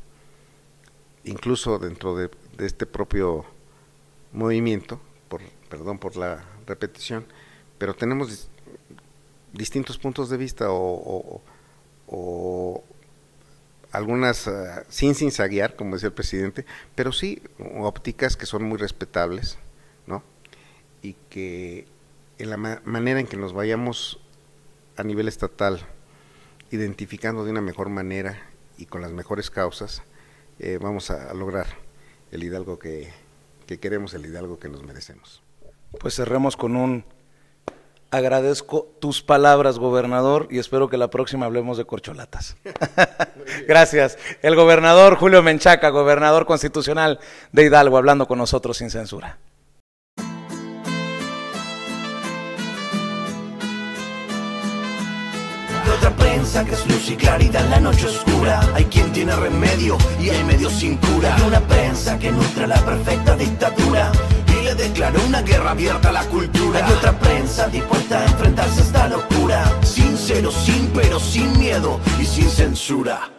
incluso dentro de, este propio movimiento, por, perdón por la repetición, pero tenemos distintos puntos de vista o, o, algunas uh, sin sinsaguear, como decía el presidente, pero sí ópticas que son muy respetables, ¿no? Y que en la manera en que nos vayamos a nivel estatal identificando de una mejor manera y con las mejores causas, eh, vamos a lograr el Hidalgo que, que queremos, el Hidalgo que nos merecemos. Pues cerremos con un agradezco tus palabras, gobernador, y espero que la próxima hablemos de corcholatas. Gracias. El gobernador Julio Menchaca, gobernador constitucional de Hidalgo, hablando con nosotros sin censura. Otra prensa que es luz y claridad en la noche oscura. Hay quien tiene remedio y hay medios sin cura. Hay una prensa que nutre la perfecta dictadura le declaró una guerra abierta a la cultura. Hay otra prensa dispuesta a enfrentarse a esta locura. Sincero, sin pero, sin miedo y sin censura.